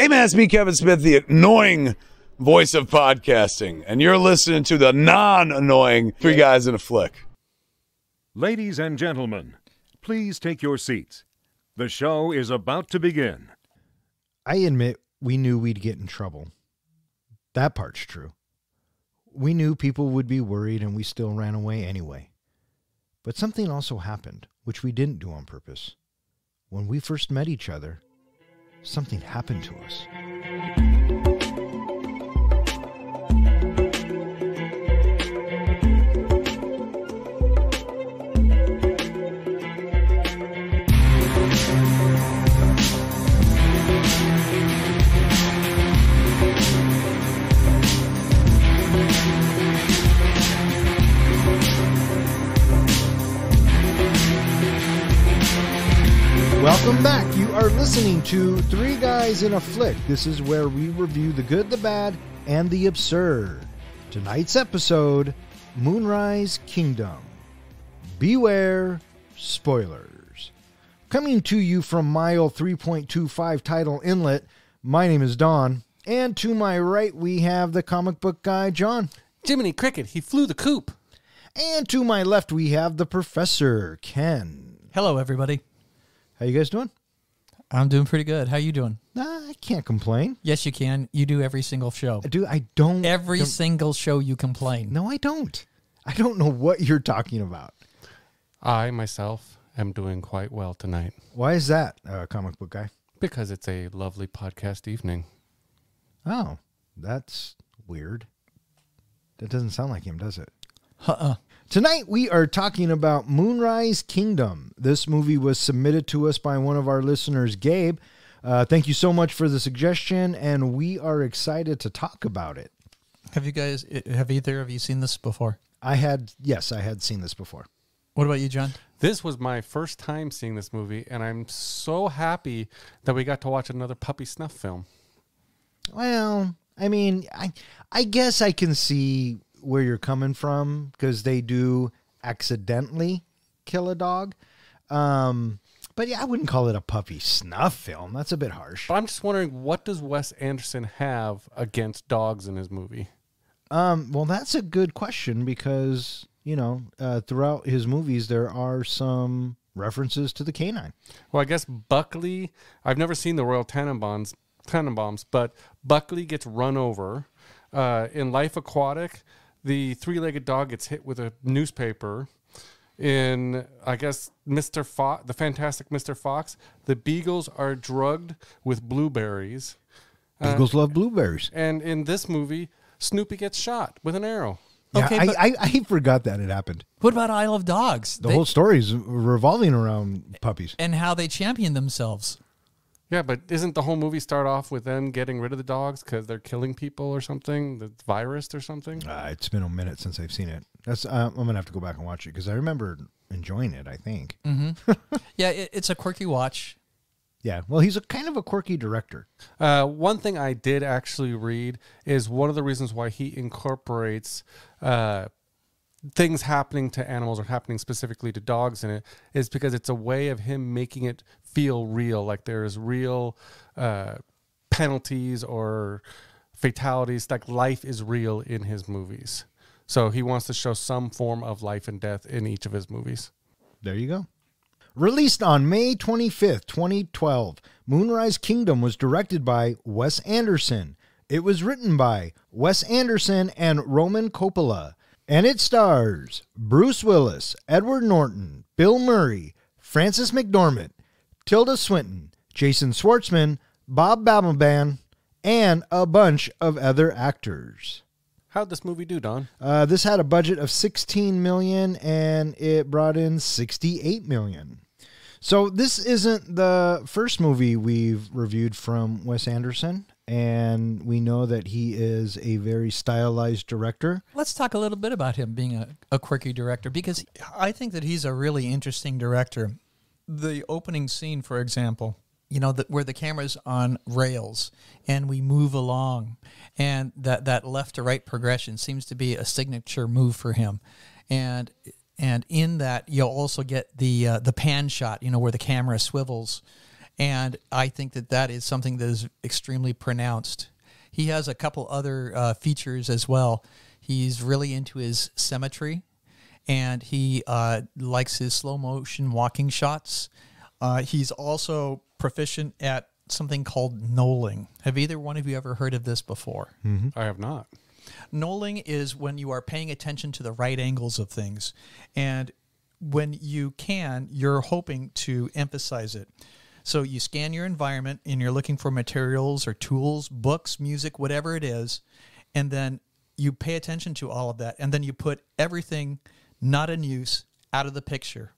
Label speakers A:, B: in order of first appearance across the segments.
A: Hey man, it's me, Kevin Smith, the annoying voice of podcasting, and you're listening to the non-annoying Three Guys and a Flick.
B: Ladies and gentlemen, please take your seats. The show is about to begin.
C: I admit we knew we'd get in trouble. That part's true. We knew people would be worried and we still ran away anyway. But something also happened, which we didn't do on purpose. When we first met each other, something happened to us. Welcome back. You are listening to Three Guys and a Flick. This is where we review the good, the bad, and the absurd. Tonight's episode Moonrise Kingdom. Beware spoilers. Coming to you from mile 3.25 Tidal Inlet, my name is Don. And to my right, we have the comic book guy, John.
D: Jiminy Cricket, he flew the coop.
C: And to my left, we have the professor, Ken.
E: Hello, everybody.
C: How you guys doing?
E: I'm doing pretty good. How you doing?
C: Nah, I can't complain.
E: Yes, you can. You do every single show.
C: I do. I don't.
E: Every
C: don't-
E: single show you complain.
C: No, I don't. I don't know what you're talking about.
D: I myself am doing quite well tonight
C: Why is that, uh, comic book guy?
D: because it's a lovely podcast evening.
C: Oh, that's weird. That doesn't sound like him, does it?
E: Uh-uh.
C: Tonight we are talking about Moonrise Kingdom. This movie was submitted to us by one of our listeners, Gabe. Uh, thank you so much for the suggestion, and we are excited to talk about it.
E: Have you guys? Have either of you seen this before?
C: I had, yes, I had seen this before.
E: What about you, John?
D: This was my first time seeing this movie, and I'm so happy that we got to watch another puppy snuff film.
C: Well, I mean, I I guess I can see where you're coming from because they do accidentally kill a dog. Um, but yeah, I wouldn't call it a puppy snuff film. That's a bit harsh.
D: But I'm just wondering, what does Wes Anderson have against dogs in his movie?
C: Um, well, that's a good question because you know uh, throughout his movies there are some references to the canine.
D: Well, I guess Buckley. I've never seen the Royal Tenenbaums, Tenenbaums, but Buckley gets run over. Uh, in Life Aquatic, the three-legged dog gets hit with a newspaper. In I guess Mr. Fox, the Fantastic Mr. Fox, the beagles are drugged with blueberries, Uh,
C: Beagles love blueberries.
D: and in this movie, Snoopy gets shot with an arrow.
C: Yeah,
E: Okay,
C: I,
E: but-
C: I, I forgot that it happened.
E: What about Isle of Dogs?
C: The
E: They-
C: whole story is revolving around puppies.
E: and how they champion themselves.
D: Yeah, but isn't the whole movie start off with them getting rid of the dogs because they're killing people or something? The virus or something?
C: Uh, it's been a minute since I've seen it. That's uh, I'm gonna have to go back and watch it because I remember enjoying it. I think.
E: Yeah, it, it's a quirky watch.
C: Yeah. Well, he's a kind of a quirky director.
D: Uh, one thing I did actually read is one of the reasons why he incorporates uh, things happening to animals or happening specifically to dogs in it is because it's a way of him making it feel real, like there's real uh, penalties or fatalities, like life is real in his movies. So he wants to show some form of life and death in each of his movies.
C: There you go. Released on May 25th, 2012, Moonrise Kingdom was directed by Wes Anderson. It was written by Wes Anderson and Roman Coppola. And it stars Bruce Willis, Edward Norton, Bill Murray, Frances McDormand, Tilda Swinton, Jason Schwartzman, Bob Balaban, and a bunch of other actors.
D: How'd this movie do, Don?
C: Uh, this had a budget of 16 million and it brought in 68 million. So this isn't the first movie we've reviewed from Wes Anderson, and we know that he is a very stylized director.
E: Let's talk a little bit about him being a, a quirky director because I think that he's a really interesting director. The opening scene, for example, you know, the, where the camera's on rails and we move along, and that, that left to right progression seems to be a signature move for him. And and in that you'll also get the uh, the pan shot, you know, where the camera swivels, and I think that that is something that is extremely pronounced. He has a couple other uh, features as well. He's really into his symmetry, and he uh, likes his slow motion walking shots. Uh, he's also proficient at something called knolling. Have either one of you ever heard of this before?
D: I have not.
E: Knolling is when you are paying attention to the right angles of things. And when you can, you're hoping to emphasize it. So you scan your environment and you're looking for materials or tools, books, music, whatever it is. And then you pay attention to all of that. And then you put everything not in use out of the picture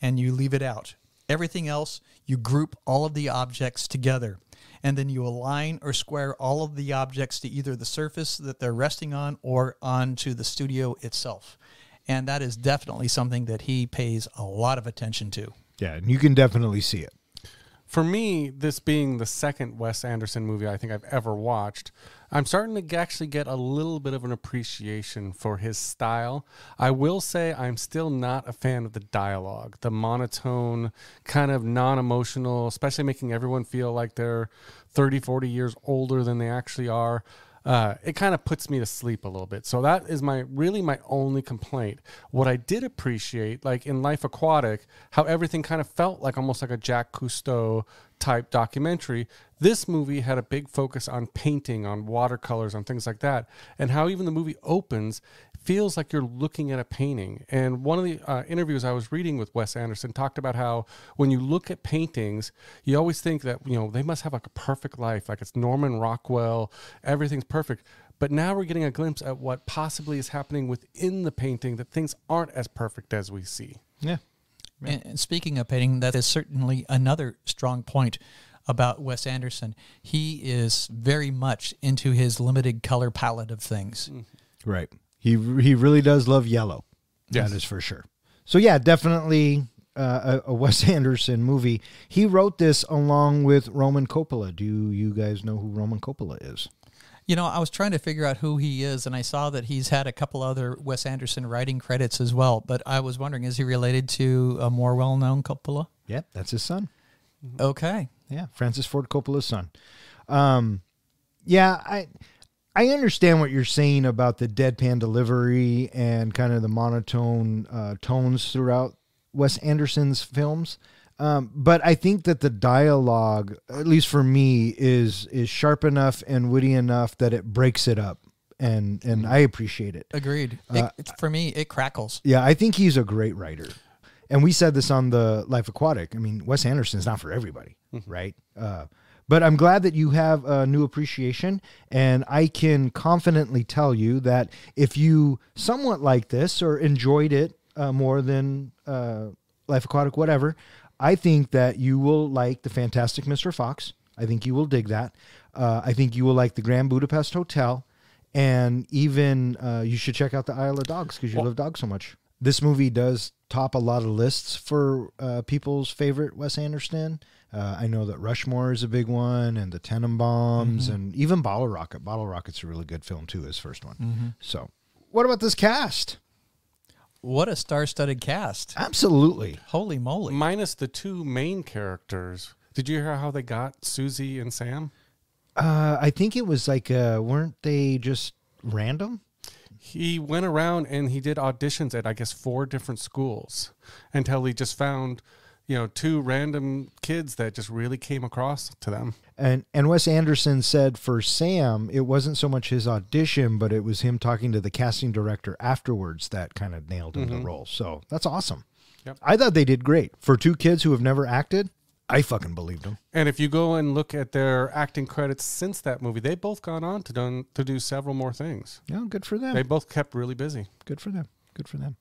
E: and you leave it out. Everything else, you group all of the objects together and then you align or square all of the objects to either the surface that they're resting on or onto the studio itself. And that is definitely something that he pays a lot of attention to.
C: Yeah, and you can definitely see it.
D: For me, this being the second Wes Anderson movie I think I've ever watched, I'm starting to actually get a little bit of an appreciation for his style. I will say I'm still not a fan of the dialogue, the monotone, kind of non emotional, especially making everyone feel like they're 30, 40 years older than they actually are. Uh, it kind of puts me to sleep a little bit. So that is my really my only complaint. What I did appreciate, like in Life Aquatic, how everything kind of felt like almost like a Jacques Cousteau type documentary. This movie had a big focus on painting, on watercolors, on things like that, and how even the movie opens feels like you're looking at a painting. And one of the uh, interviews I was reading with Wes Anderson talked about how when you look at paintings, you always think that you know they must have like a perfect life, like it's Norman Rockwell, everything's perfect. But now we're getting a glimpse at what possibly is happening within the painting that things aren't as perfect as we see.
C: Yeah.
E: And and speaking of painting, that is certainly another strong point about Wes Anderson. He is very much into his limited color palette of things.
C: Right. He he really does love yellow.
D: Yes.
C: That is for sure. So yeah, definitely uh, a, a Wes Anderson movie. He wrote this along with Roman Coppola. Do you guys know who Roman Coppola is?
E: You know, I was trying to figure out who he is, and I saw that he's had a couple other Wes Anderson writing credits as well. But I was wondering, is he related to a more well known Coppola?
C: Yep, that's his son.
E: Okay.
C: Yeah, Francis Ford Coppola's son. Um, yeah, I I understand what you're saying about the deadpan delivery and kind of the monotone uh, tones throughout Wes Anderson's films. Um, but I think that the dialogue, at least for me, is is sharp enough and witty enough that it breaks it up, and and I appreciate it.
E: Agreed.
C: Uh,
E: it, it's, for me, it crackles.
C: Yeah, I think he's a great writer. And we said this on the Life Aquatic. I mean, Wes Anderson is not for everybody, right? Uh, but I'm glad that you have a new appreciation. And I can confidently tell you that if you somewhat like this or enjoyed it uh, more than uh, Life Aquatic, whatever, I think that you will like The Fantastic Mr. Fox. I think you will dig that. Uh, I think you will like The Grand Budapest Hotel. And even uh, you should check out The Isle of Dogs because you love dogs so much. This movie does top a lot of lists for uh, people's favorite Wes Anderson. Uh, I know that Rushmore is a big one, and the Tenenbaums, and even Bottle Rocket. Bottle Rocket's a really good film too. His first one. So, what about this cast?
E: What a star studded cast.
C: Absolutely.
E: Holy moly.
D: Minus the two main characters. Did you hear how they got Susie and Sam?
C: Uh, I think it was like, uh, weren't they just random?
D: he went around and he did auditions at I guess four different schools until he just found you know two random kids that just really came across to them.
C: And and Wes Anderson said for Sam, it wasn't so much his audition, but it was him talking to the casting director afterwards that kind of nailed him the role. So that's awesome.
D: Yep.
C: I thought they did great for two kids who have never acted. I fucking believed them.
D: And if you go and look at their acting credits since that movie, they've both gone on to done to do several more things.
C: Yeah, good for them.
D: They both kept really busy.
C: good for them. Good for them.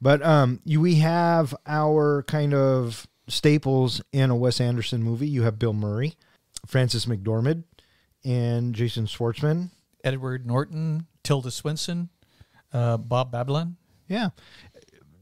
C: But um, you, we have our kind of staples in a Wes Anderson movie. You have Bill Murray, Frances McDormand, and Jason Schwartzman.
E: Edward Norton, Tilda Swinton, uh, Bob Balaban.
C: Yeah.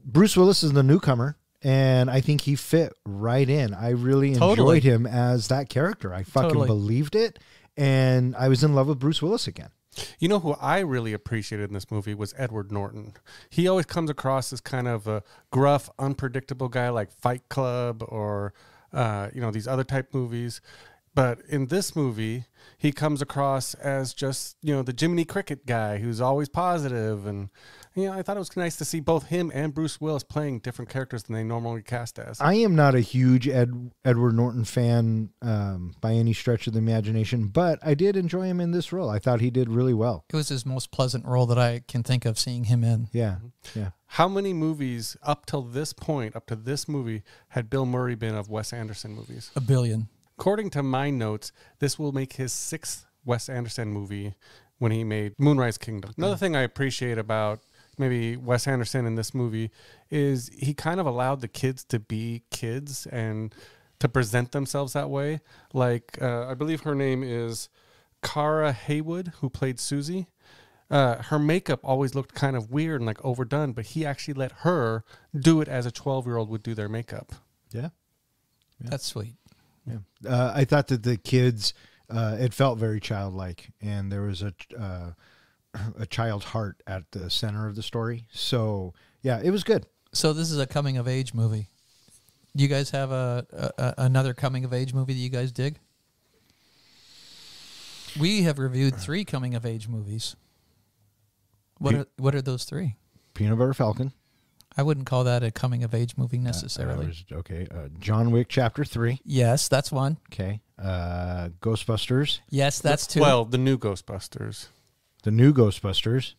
C: Bruce Willis is the newcomer, and I think he fit right in. I really
E: Totally.
C: enjoyed him as that character. I fucking
E: Totally.
C: believed it, and I was in love with Bruce Willis again.
D: You know who I really appreciated in this movie was Edward Norton. He always comes across as kind of a gruff, unpredictable guy like Fight Club or uh, you know, these other type movies. But in this movie, he comes across as just, you know, the Jiminy Cricket guy who's always positive and you know, I thought it was nice to see both him and Bruce Willis playing different characters than they normally cast as.
C: I am not a huge Ed, Edward Norton fan um, by any stretch of the imagination, but I did enjoy him in this role. I thought he did really well.
E: It was his most pleasant role that I can think of seeing him in.
C: Yeah, yeah.
D: How many movies up till this point, up to this movie, had Bill Murray been of Wes Anderson movies?
E: A billion.
D: According to my notes, this will make his sixth Wes Anderson movie when he made Moonrise Kingdom. Another thing I appreciate about maybe Wes Anderson in this movie is he kind of allowed the kids to be kids and to present themselves that way. Like uh, I believe her name is Kara Hayward, who played Susie. Uh, her makeup always looked kind of weird and like overdone, but he actually let her do it as a 12 year old would do their makeup.
C: Yeah.
E: That's sweet.
C: Yeah. Uh, I thought that the kids, uh, it felt very childlike, and there was a uh, a child's heart at the center of the story. So yeah, it was good.
E: So this is a coming of age movie. Do you guys have a, a, another coming of age movie that you guys dig? We have reviewed three coming of age movies. What
C: Pe-
E: are what are those three?
C: Peanut Butter Falcon.
E: I wouldn't call that a coming of age movie
C: Uh,
E: necessarily.
C: was- okay. Uh, John Wick Chapter Three.
E: yes, that's one.
C: Okay. Uh, Ghostbusters.
E: Yes, that's two.
D: Well, the new Ghostbusters.
C: The new Ghostbusters.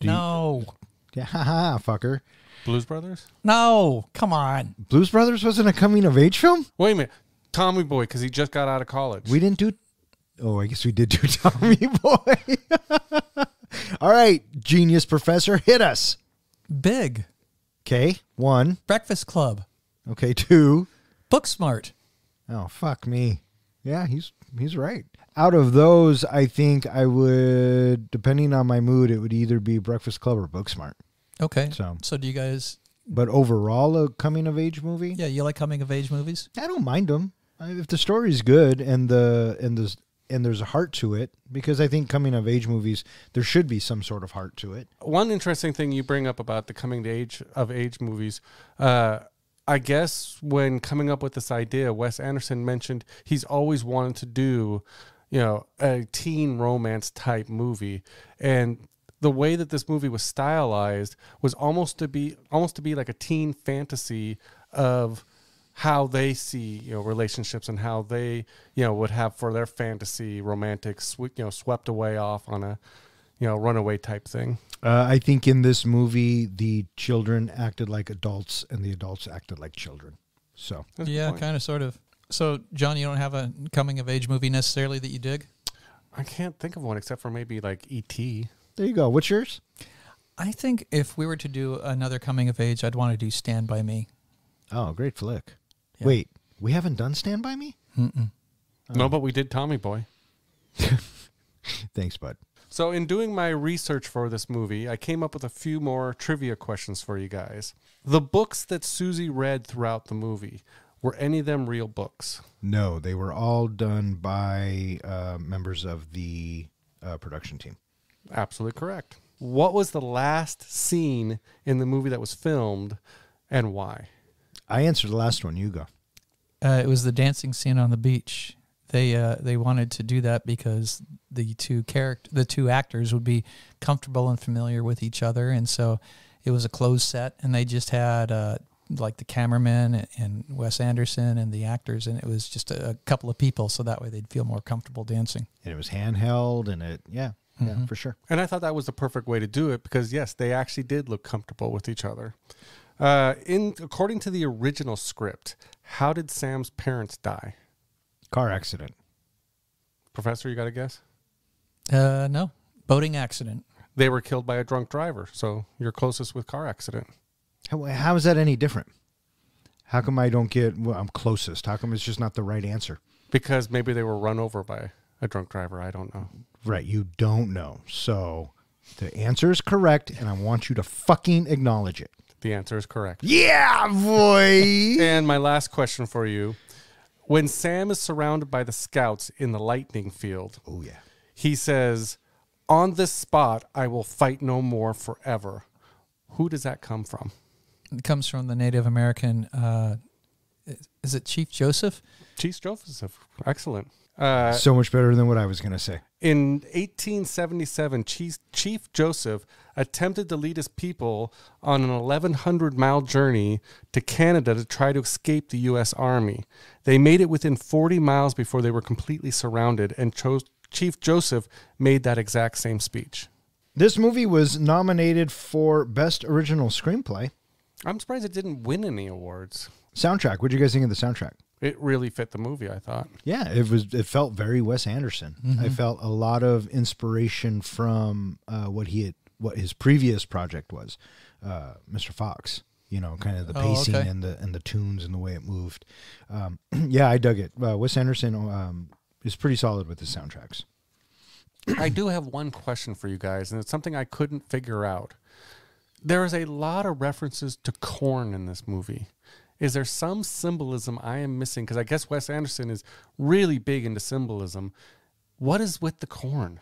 C: do you-
E: no,
C: Yeah, haha, fucker.
D: Blues Brothers?
E: no, come on.
C: Blues Brothers wasn't a coming of age film.
D: Wait a minute. Tommy Boy, because he just got out of college.
C: We didn't do. Oh, I guess we did do Tommy Boy. All right, genius professor, hit us.
E: Big
C: Okay, one.
E: Breakfast Club,
C: Okay, two.
E: Booksmart.
C: Oh fuck me. Yeah, he's he's right. Out of those, I think I would, depending on my mood, it would either be Breakfast Club or Booksmart.
E: Okay.
C: So,
E: So do you guys?
C: but overall, a coming of age movie,
E: Yeah, you like coming of age movies?
C: I don't mind them if the story's good and the and the and there's a heart to it. Because I think coming of age movies, there should be some sort of heart to it.
D: One interesting thing you bring up about the coming to age of age movies, uh, I guess when coming up with this idea, Wes Anderson mentioned he's always wanted to do, you know, a teen romance type movie, and the way that this movie was stylized was almost to be almost to be like a teen fantasy of how they see you know relationships and how they you know would have for their fantasy romantic swe- you know swept away off on a you know runaway type thing
C: Uh, I think in this movie, the children acted like adults and the adults acted like children. So
D: That's
E: yeah, kind of, sort of. So, John, you don't have a coming of age movie necessarily that you dig?
D: i can't think of one except for maybe like E et
C: there you go. What's yours?
E: I think if we were to do another coming of age, I'd want to do Stand By Me.
C: Oh, great flick.
E: Yeah.
C: Wait, we haven't done Stand By Me?
E: Mm-mm.
D: no but we did tommy boy
C: Thanks, bud.
D: so in doing my research for this movie i came up with a few more trivia questions for you guys the books that susie read throughout the movie were any of them real books
C: No, they were all done by uh, members of the uh, production team.
D: absolutely correct what was the last scene in the movie that was filmed and why
C: I answered the last one. You go.
E: Uh, it was the dancing scene on the beach. They uh, they wanted to do that because the two character the two actors would be comfortable and familiar with each other, and so it was a closed set, and they just had uh, like the cameraman and Wes Anderson and the actors, and it was just a, a couple of people, so that way they'd feel more comfortable dancing.
C: And it was handheld, and it, yeah, yeah,
E: Mhm.
C: for sure.
D: And I thought that was the perfect way to do it because yes, they actually did look comfortable with each other. Uh, in according to the original script, how did Sam's parents die?
C: Car accident.
D: Professor, you got a guess?
E: Uh, no, boating accident.
D: They were killed by a drunk driver. So you're closest with car accident.
C: How, how is that any different? How come I don't get? Well, I'm closest. How come it's just not the right answer?
D: Because maybe they were run over by a drunk driver. I don't know.
C: Right, you don't know. So the answer is correct, and I want you to fucking acknowledge it.
D: The answer is correct.
C: Yeah, boy.
D: And my last question for you. When Sam is surrounded by the scouts in the lightning field,
C: oh yeah.
D: he says, On this spot, I will fight no more forever. Who does that come from?
E: It comes from the Native American uh, is it Chief Joseph?
D: Chief Joseph, excellent. Uh,
C: so much better than what I was going to say.
D: In 1877, Chief, Chief Joseph attempted to lead his people on an 1,100 mile journey to Canada to try to escape the U.S. Army. They made it within 40 miles before they were completely surrounded, and chose, Chief Joseph made that exact same speech.
C: This movie was nominated for Best Original Screenplay.
D: I'm surprised it didn't win any awards.
C: Soundtrack. What do you guys think of the soundtrack?
D: It really fit the movie, I thought.
C: Yeah, it was. It felt very Wes Anderson. I felt a lot of inspiration from uh, what he had, what his previous project was, uh, Mr. Fox. You know, kind of the
E: Oh,
C: pacing
E: okay.
C: and the and the tunes and the way it moved. Um, yeah, I dug it. Uh, Wes Anderson um, is pretty solid with his soundtracks.
D: I do have one question for you guys, and it's something I couldn't figure out. There is a lot of references to corn in this movie. Is there some symbolism I am missing? Because I guess Wes Anderson is really big into symbolism. What is with the corn?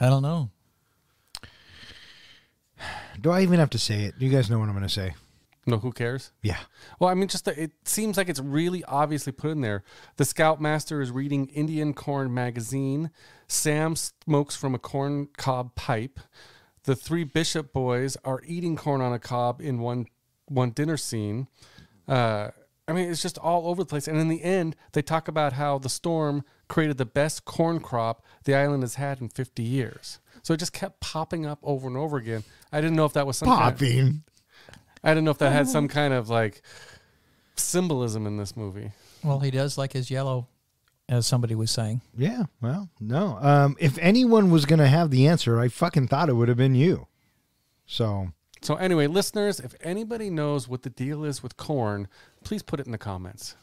E: I don't know.
C: Do I even have to say it? You guys know what I'm going to say.
D: No, who cares?
C: Yeah.
D: Well, I mean, just the, it seems like it's really obviously put in there. The Scoutmaster is reading Indian Corn magazine. Sam smokes from a corn cob pipe. The three Bishop boys are eating corn on a cob in one one dinner scene. Uh, I mean, it's just all over the place. And in the end, they talk about how the storm created the best corn crop the island has had in 50 years. So it just kept popping up over and over again. I didn't know if that was some kind of-
C: Popping.
D: I didn't know if that had some kind of like symbolism in this movie.
E: Well, he does like his yellow, as somebody was saying.
C: Yeah. Well, no. Um, if anyone was going to have the answer, I fucking thought it would have been you. So
D: So anyway, listeners, if anybody knows what the deal is with corn, please put it in the comments.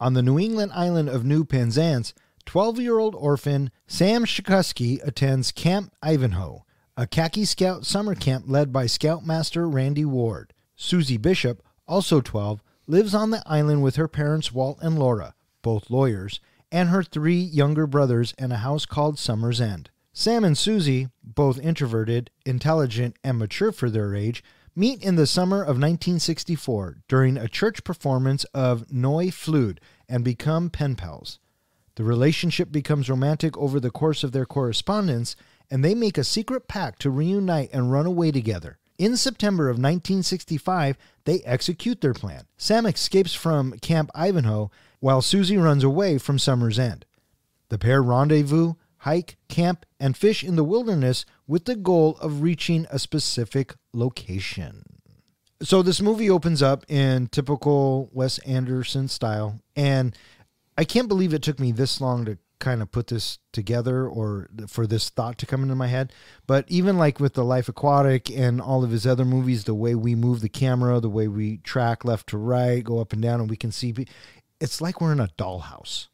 C: On the New England island of New Penzance, 12 year old orphan Sam Shakusky attends Camp Ivanhoe, a khaki scout summer camp led by Scoutmaster Randy Ward. Susie Bishop, also 12, lives on the island with her parents Walt and Laura, both lawyers, and her three younger brothers in a house called Summer's End. Sam and Susie, both introverted, intelligent, and mature for their age, meet in the summer of 1964 during a church performance of Noye's Fludde and become pen pals. The relationship becomes romantic over the course of their correspondence, and they make a secret pact to reunite and run away together. In September of 1965, they execute their plan. Sam escapes from Camp Ivanhoe while Susie runs away from Summer's End. The pair rendezvous, hike, camp, and fish in the wilderness with the goal of reaching a specific location. So this movie opens up in typical Wes Anderson style, and I can't believe it took me this long to kind of put this together or for this thought to come into my head. But even like with the Life Aquatic and all of his other movies, the way we move the camera, the way we track left to right, go up and down, and we can see, it's like we're in a dollhouse.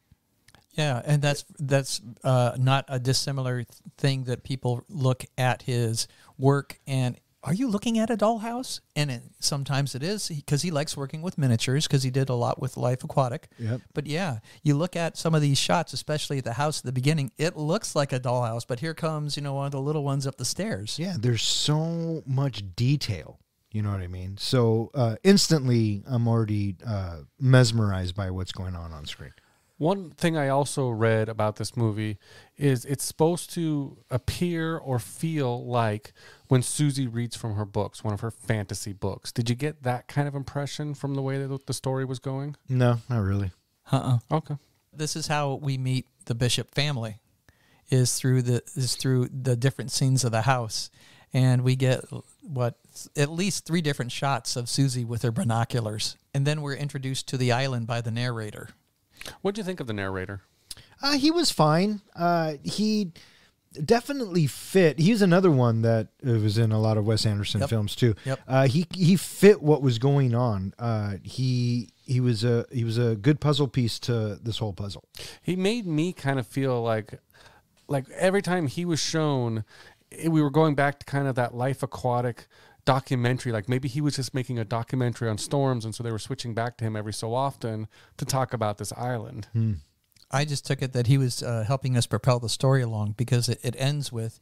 E: Yeah, and that's that's uh, not a dissimilar thing that people look at his work and are you looking at a dollhouse? And it, sometimes it is because he likes working with miniatures because he did a lot with Life Aquatic.
C: Yep.
E: But yeah, you look at some of these shots, especially at the house at the beginning, it looks like a dollhouse. But here comes you know one of the little ones up the stairs.
C: Yeah, there's so much detail. You know what I mean? So uh, instantly, I'm already uh, mesmerized by what's going on on screen.
D: One thing I also read about this movie is it's supposed to appear or feel like when Susie reads from her books, one of her fantasy books. Did you get that kind of impression from the way that the story was going?
C: No, not really.
E: Uh-uh.
D: Okay.
E: This is how we meet the Bishop family, is through the is through the different scenes of the house, and we get what at least three different shots of Susie with her binoculars, and then we're introduced to the island by the narrator.
D: What do you think of the narrator?
C: Uh, he was fine. Uh, he definitely fit. He's another one that was in a lot of Wes Anderson
E: Yep.
C: films too.
E: Yep.
C: Uh, he he fit what was going on. Uh, he he was a he was a good puzzle piece to this whole puzzle.
D: He made me kind of feel like like every time he was shown eh, we were going back to kind of that life aquatic documentary like maybe he was just making a documentary on storms and so they were switching back to him every so often to talk about this island
E: I just took it that he was uh, helping us propel the story along because it, it ends with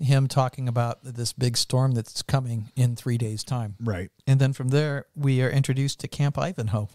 E: him talking about this big storm that's coming in three days' time.
C: Right.
E: And then from there, we are introduced to Camp Ivanhoe.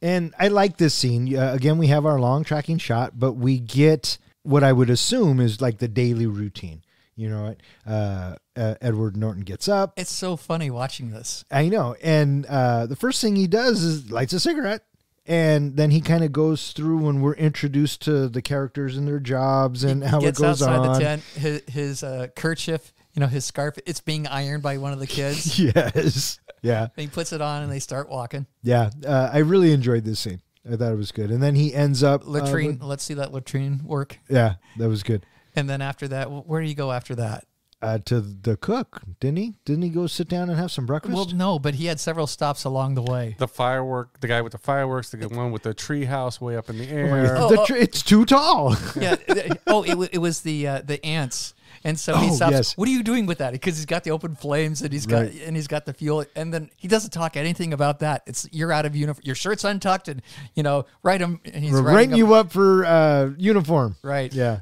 C: And I like this scene. Uh, again, we have our long tracking shot, but we get what I would assume is like the daily routine. You know what? Uh, uh, Edward Norton gets up.
E: It's so funny watching this.
C: I know. And uh, the first thing he does is lights a cigarette. And then he kind of goes through when we're introduced to the characters and their jobs and
E: he
C: how it
E: gets
C: goes
E: outside
C: on.
E: the tent. His, his uh, kerchief, you know, his scarf. It's being ironed by one of the kids.
C: yes. Yeah.
E: he puts it on and they start walking.
C: Yeah. Uh, I really enjoyed this scene. I thought it was good. And then he ends up. uh,
E: Latrine.
C: with-
E: let's see that latrine work.
C: yeah, that was good.
E: And then after that, where do you go after that?
C: Uh, to the cook, didn't he? Didn't he go sit down and have some breakfast?
E: Well, no, but he had several stops along the way.
D: The firework, the guy with the fireworks, the one with the tree house way up in the
C: Oh
D: air.
C: God. The tr- it's too tall.
E: yeah. th- oh, it, it was the uh, the ants. And so he
C: Oh,
E: stops.
C: yes.
E: What are you doing with that? Because he's got the open flames and he's got
C: Right.
E: and he's got the fuel. And then he doesn't talk anything about that. It's you're out of uniform. Your shirt's untucked, and you know, write him. And he's
C: We're
E: writing
C: writing you up for uh, uniform.
E: Right.
C: Yeah.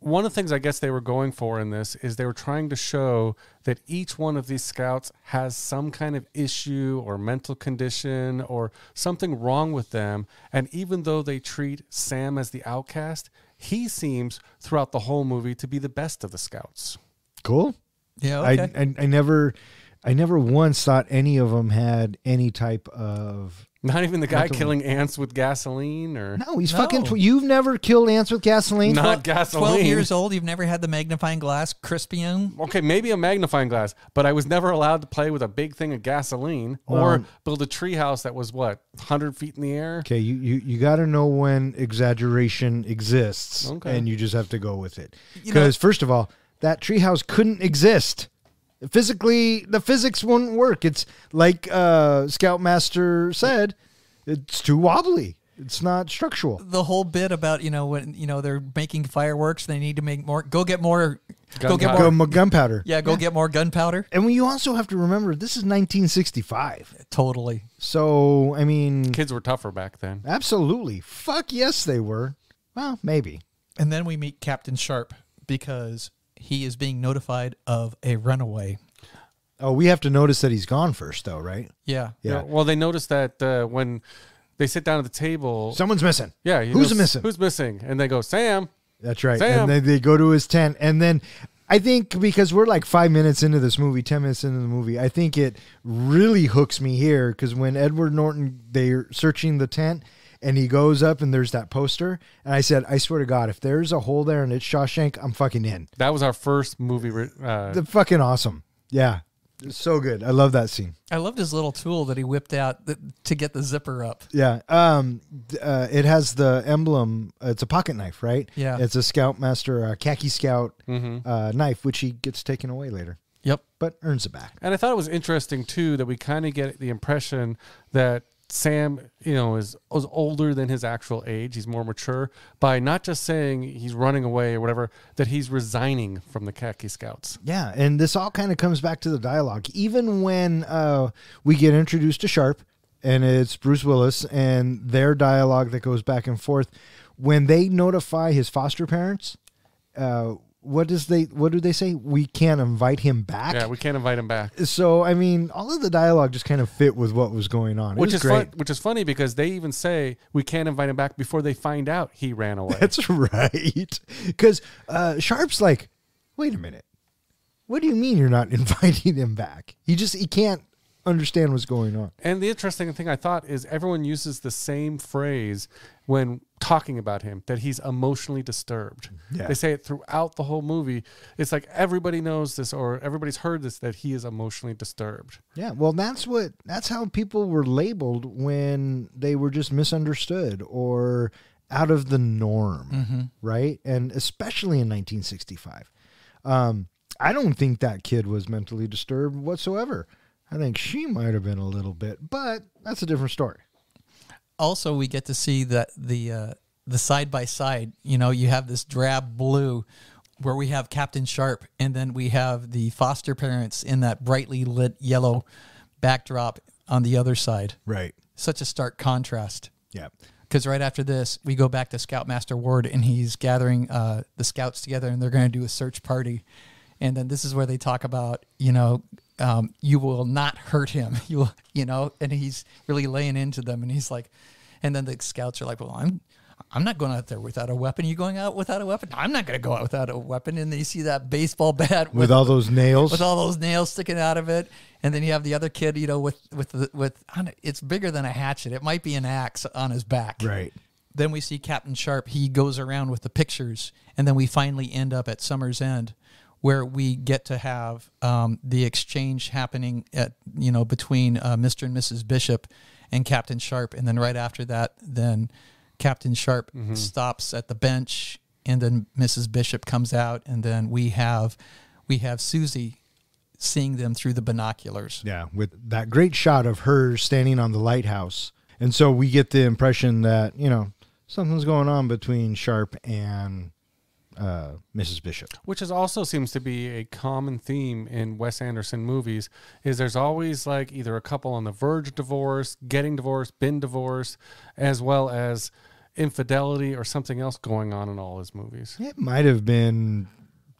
D: One of the things I guess they were going for in this is they were trying to show that each one of these scouts has some kind of issue or mental condition or something wrong with them. And even though they treat Sam as the outcast, he seems throughout the whole movie to be the best of the scouts.
C: Cool.
E: Yeah.
C: I,
E: Okay.
C: I I never I never once thought any of them had any type of
D: Not even the guy
C: Mental-
D: killing ants with gasoline or
C: no. He's
E: No.
C: fucking. Tw- you've never killed ants with gasoline.
D: not gasoline.
E: Twelve years old. You've never had the magnifying glass crispium.
D: Okay, maybe a magnifying glass, but I was never allowed to play with a big thing of gasoline or
C: um,
D: build a treehouse that was what, 100 feet in the air?
C: Okay, you, you, you got to know when exaggeration exists,
D: Okay.
C: and you just have to go with it.
E: Know-
C: Because first of all, that treehouse couldn't exist. Physically, the physics wouldn't work. It's like uh, Scoutmaster said, it's too wobbly. It's not structural.
E: The whole bit about you know when you know they're making fireworks, they need to make more. Go get more. Go get
D: Gunpowder.
E: more.
C: Gunpowder.
E: Yeah, go get more gunpowder.
C: And when you also have to remember, this is 1965.
E: Totally.
C: So, I mean,
D: Kids were tougher back then.
C: absolutely. Fuck yes, they were. Well, maybe.
E: And then we meet Captain Sharp because he is being notified of a runaway.
C: Oh, we have to notice that he's gone first, though, right?
E: Yeah.
C: Yeah.
D: Well, they notice that uh, when they sit down at the table.
C: Someone's missing.
D: yeah.
C: Who's
D: goes,
C: missing?
D: Who's missing? And they go, Sam.
C: That's right.
D: Sam.
C: And then they go to his tent. And then I think because we're like five minutes into this movie, 10 minutes into the movie, I think it really hooks me here because when Edward Norton, they're searching the tent and he goes up and there's that poster. And I said, I swear to God, if there's a hole there and it's Shawshank, I'm fucking in.
D: That was our first movie. Uh,
C: The fucking awesome. Yeah. So good. I love that scene.
E: I loved his little tool that he whipped out th- to get the zipper up.
C: Yeah. Um. Uh, it has the emblem. Uh, it's a pocket knife, right?
E: Yeah.
C: It's a Scoutmaster, uh, khaki Scout
D: mhm.
C: uh, knife, which he gets taken away later,
E: Yep.
C: but earns it back.
D: And I thought it was interesting too that we kind of get the impression that Sam, you know, is was older than his actual age. He's more mature by not just saying he's running away or whatever, that he's resigning from the khaki scouts.
C: Yeah, and this all kind of comes back to the dialogue. Even when uh, we get introduced to Sharp, and it's Bruce Willis and their dialogue that goes back and forth, when they notify his foster parents, uh, what does they what do they say? We can't invite him back.
D: Yeah, we can't invite him back.
C: so I mean, all of the dialogue just kind of fit with what was going on. It
D: Which is
C: great.
D: fun, which is funny because they even say we can't invite him back before they find out he ran away.
C: That's right. Because uh, Sharp's like, wait a minute. What do you mean you're not inviting him back? He just he can't understand what's going on.
D: And the interesting thing I thought is everyone uses the same phrase when talking about him that he's emotionally disturbed.
C: Yeah.
D: They say it throughout the whole movie. It's like everybody knows this or everybody's heard this that he is emotionally disturbed.
C: Yeah, well, that's what that's how people were labeled when they were just misunderstood or out of the norm, right? And especially in 1965. Um, I don't think that kid was mentally disturbed whatsoever. I think she might have been a little bit, but that's a different story.
E: Also, we get to see that the uh, the side by side. You know, you have this drab blue where we have Captain Sharp, and then we have the foster parents in that brightly lit yellow backdrop on the other side.
C: Right.
E: Such a stark contrast.
C: Yeah.
E: Because right after this, we go back to Scoutmaster Ward, and he's gathering uh, the scouts together, and they're going to do a search party. And then this is where they talk about, you know, um, you will not hurt him. You will, you know, and he's really laying into them, and he's like, And then the scouts are like, "Well, I'm I'm not going out there without a weapon. You going out without a weapon? I'm not going to go out without a weapon." And then you see that baseball bat
C: With all those nails.
E: with all those nails sticking out of it, and then you have the other kid, you know, with with the, with it's bigger than a hatchet. It might be an axe on his back.
C: right.
E: Then we see Captain Sharp. He goes around with the pictures, and then we finally end up at Summer's End, where we get to have um, the exchange happening at you know between uh, Mr. and Mrs. Bishop and Captain Sharp, and then right after that, then Captain Sharp stops at the bench, and then Mrs. Bishop comes out, and then we have we have Susie seeing them through the binoculars.
C: Yeah, with that great shot of her standing on the lighthouse. And so we get the impression that, you know, something's going on between Sharp and uh, Mrs. Bishop.
D: which is also seems to be a common theme in Wes Anderson movies is there's always like either a couple on the verge of divorce, getting divorced, been divorced, as well as infidelity or something else going on in all his movies.
C: It might have been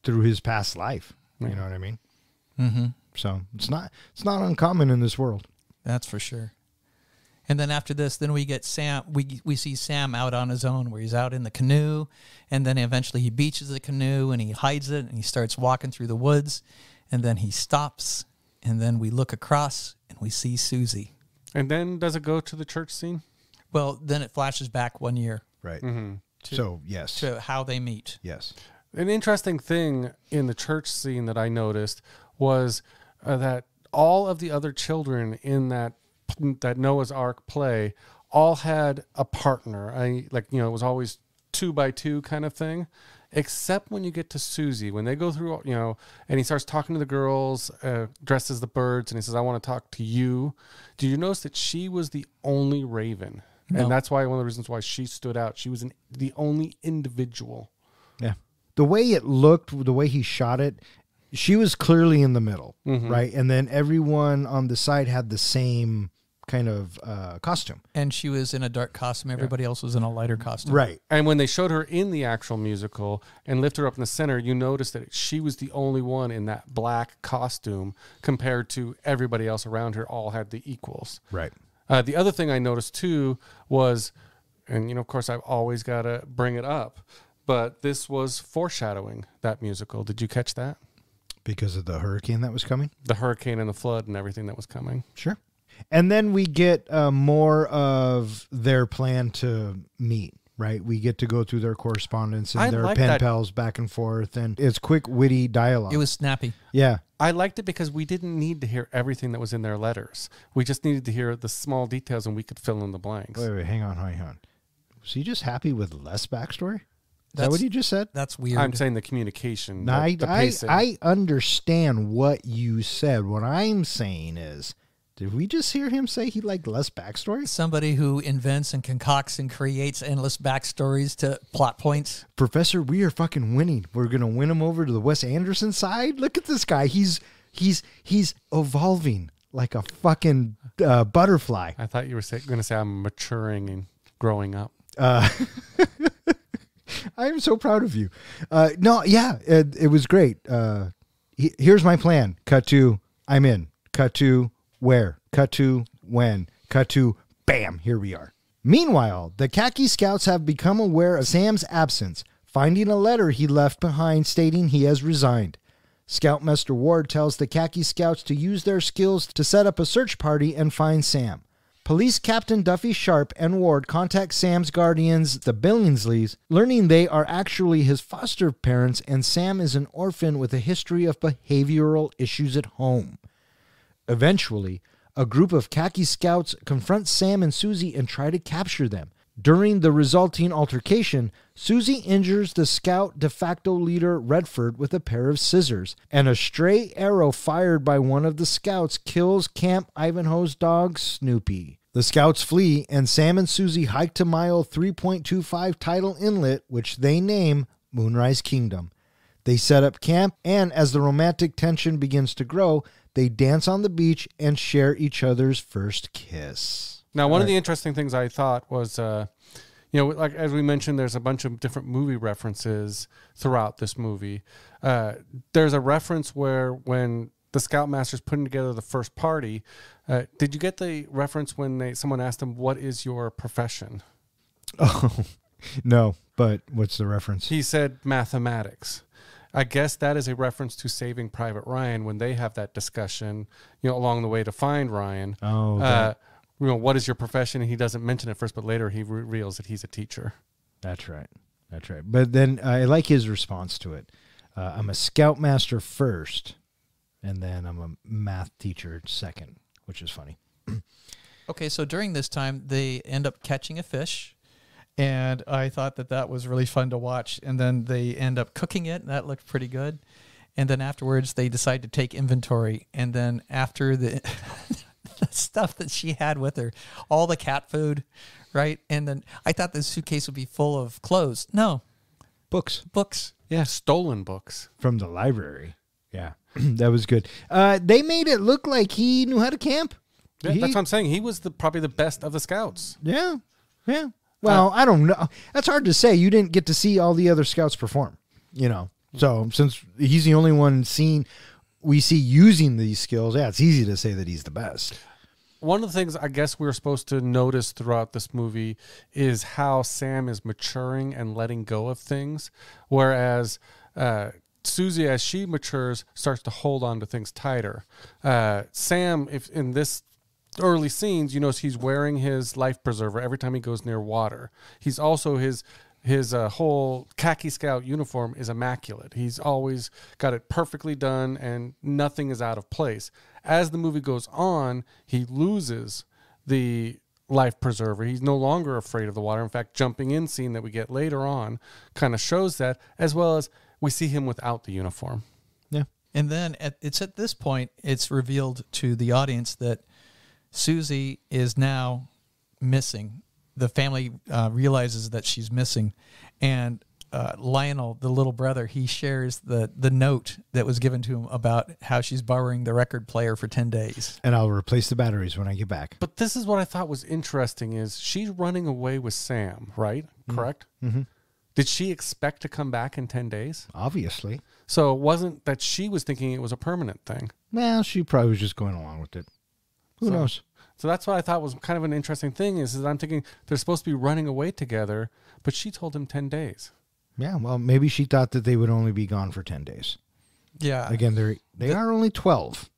C: through his past life. You know what I mean?
E: Mm-hmm.
C: So it's not it's not uncommon in this world.
E: That's for sure. And then after this, then we get Sam. We we see Sam out on his own, where he's out in the canoe, and then eventually he beaches the canoe and he hides it, and he starts walking through the woods, and then he stops, and then we look across and we see Susie.
D: And then does it go to the church scene?
E: Well, then it flashes back one year
C: Right.
D: Mm-hmm.
C: So yes.
E: to how they meet.
C: yes.
D: An interesting thing in the church scene that I noticed was uh, that all of the other children in that that Noah's Ark play all had a partner. I like you know it was always two by two kind of thing, except when you get to Susie when they go through you know and he starts talking to the girls uh, dressed as the birds and he says I want to talk to you. Do you notice that she was the only raven?
E: No.
D: And that's why one of the reasons why she stood out. She was an, the only individual.
C: Yeah. The way it looked, the way he shot it, she was clearly in the middle, right? And then everyone on the side had the same kind of uh, costume.
E: And she was in a dark costume. Everybody else was in a lighter costume.
C: Right.
D: And when they showed her in the actual musical and lifted her up in the center, you noticed that she was the only one in that black costume compared to everybody else around her, all had the equals.
C: Right.
D: Uh, the other thing I noticed too was, and you know, of course, I've always got to bring it up, but this was foreshadowing that musical. Did you catch that?
C: Because of the hurricane that was coming.
D: The hurricane and the flood and everything that was coming.
C: Sure. And then we get uh, more of their plan to meet, right? We get to go through their correspondence and
D: I
C: their
D: like
C: pen
D: that.
C: pals back and forth, and it's quick, witty dialogue.
E: It was snappy.
C: yeah,
D: I liked it because we didn't need to hear everything that was in their letters. We just needed to hear the small details and we could fill in the blanks.
C: Wait, wait, hang on, hang on. Was he just happy with less backstory? Is that what you just said?
E: That's weird.
D: I'm saying the communication,
C: No,
D: the,
C: I,
D: the
C: I. I understand what you said. What I'm saying is, did we just hear him say he liked less backstory?
E: Somebody who invents and concocts and creates endless backstories to plot points.
C: Professor, we are fucking winning. We're gonna win him over to the Wes Anderson side. Look at this guy. He's he's he's evolving like a fucking uh, butterfly.
D: I thought you were going to say I'm maturing and growing up.
C: Uh, I am so proud of you. Uh, no, yeah, it, it was great. Uh, he- here's my plan. Cut to I'm in. Cut to where? Cut to when? Cut to bam. Here we are. Meanwhile, the khaki scouts have become aware of Sam's absence, finding a letter he left behind stating he has resigned. Scoutmaster Ward tells the khaki scouts to use their skills to set up a search party and find Sam. Police Captain Duffy Sharp and Ward contact Sam's guardians, the Billingsleys, learning they are actually his foster parents and Sam is an orphan with a history of behavioral issues at home. Eventually, a group of khaki scouts confront Sam and Susie and try to capture them. During the resulting altercation, Susie injures the scout de facto leader Redford with a pair of scissors, and a stray arrow fired by one of the scouts kills Camp Ivanhoe's dog Snoopy. The scouts flee, and Sam and Susie hike to mile 3.25 Tidal Inlet, which they name Moonrise Kingdom. They set up camp, and as the romantic tension begins to grow, they dance on the beach and share each other's first kiss.
D: Now, one of the interesting things I thought was, uh, you know, like as we mentioned, there's a bunch of different movie references throughout this movie. Uh, there's a reference where when the Scoutmasters putting together the first party. Uh, did you get the reference when they someone asked him, "What is your profession?"
C: Oh, no. But what's the reference?
D: He said mathematics. I guess that is a reference to Saving Private Ryan when they have that discussion, you know, along the way to find Ryan.
C: Oh,
D: uh, you know, what is your profession? And he doesn't mention it first, but later he re- reveals that he's a teacher.
C: That's right. That's right. But then I like his response to it. Uh, I'm a scoutmaster first, and then I'm a math teacher second, which is funny.
E: Okay, so during this time, they end up catching a fish, and I thought that that was really fun to watch. And then they end up cooking it, and that looked pretty good. And then afterwards, they decide to take inventory. And then after the, the stuff that she had with her, all the cat food, right? And then I thought the suitcase would be full of clothes. No,
C: Books
E: books.
D: Yeah, stolen books.
C: from the library. Yeah, that was good. Uh, they made it look like he knew how to camp.
D: Yeah,
C: He-
D: that's what I'm saying. He was the probably the best of the scouts.
C: Yeah, yeah. Well, I don't know. That's hard to say. You didn't get to see all the other scouts perform, you know. So since he's the only one seen we see using these skills, yeah, it's easy to say that he's the best.
D: One of the things I guess we are supposed to notice throughout this movie is how Sam is maturing and letting go of things, whereas uh, Susie, as she matures, starts to hold on to things tighter. Uh, Sam, if in this early scenes, you notice he's wearing his life preserver every time he goes near water. He's also his his uh, whole khaki scout uniform is immaculate. He's always got it perfectly done and nothing is out of place. As the movie goes on, he loses the life preserver. He's no longer afraid of the water. In fact, jumping in scene that we get later on kind of shows that, as well as we see him without the uniform.
C: Yeah.
E: And then at, it's at this point it's revealed to the audience that Susie is now missing. The family uh, realizes that she's missing, and uh, Lionel, the little brother, he shares the the note that was given to him about how she's borrowing the record player for ten days.
C: And I'll replace the batteries when I get back.
D: But this is what I thought was interesting is she's running away with Sam, right? Correct? Mm-hmm. Did she expect to come back in 10 days?
C: Obviously.
D: So it wasn't that she was thinking it was a permanent thing.
C: Well, she probably was just going along with it. Who
D: So-
C: knows?
D: So that's what I thought was kind of an interesting thing is, is I'm thinking they're supposed to be running away together, but she told him 10 days.
C: Yeah, well, maybe she thought that they would only be gone for 10 days.
E: Yeah,
C: Again, they're they are only 12.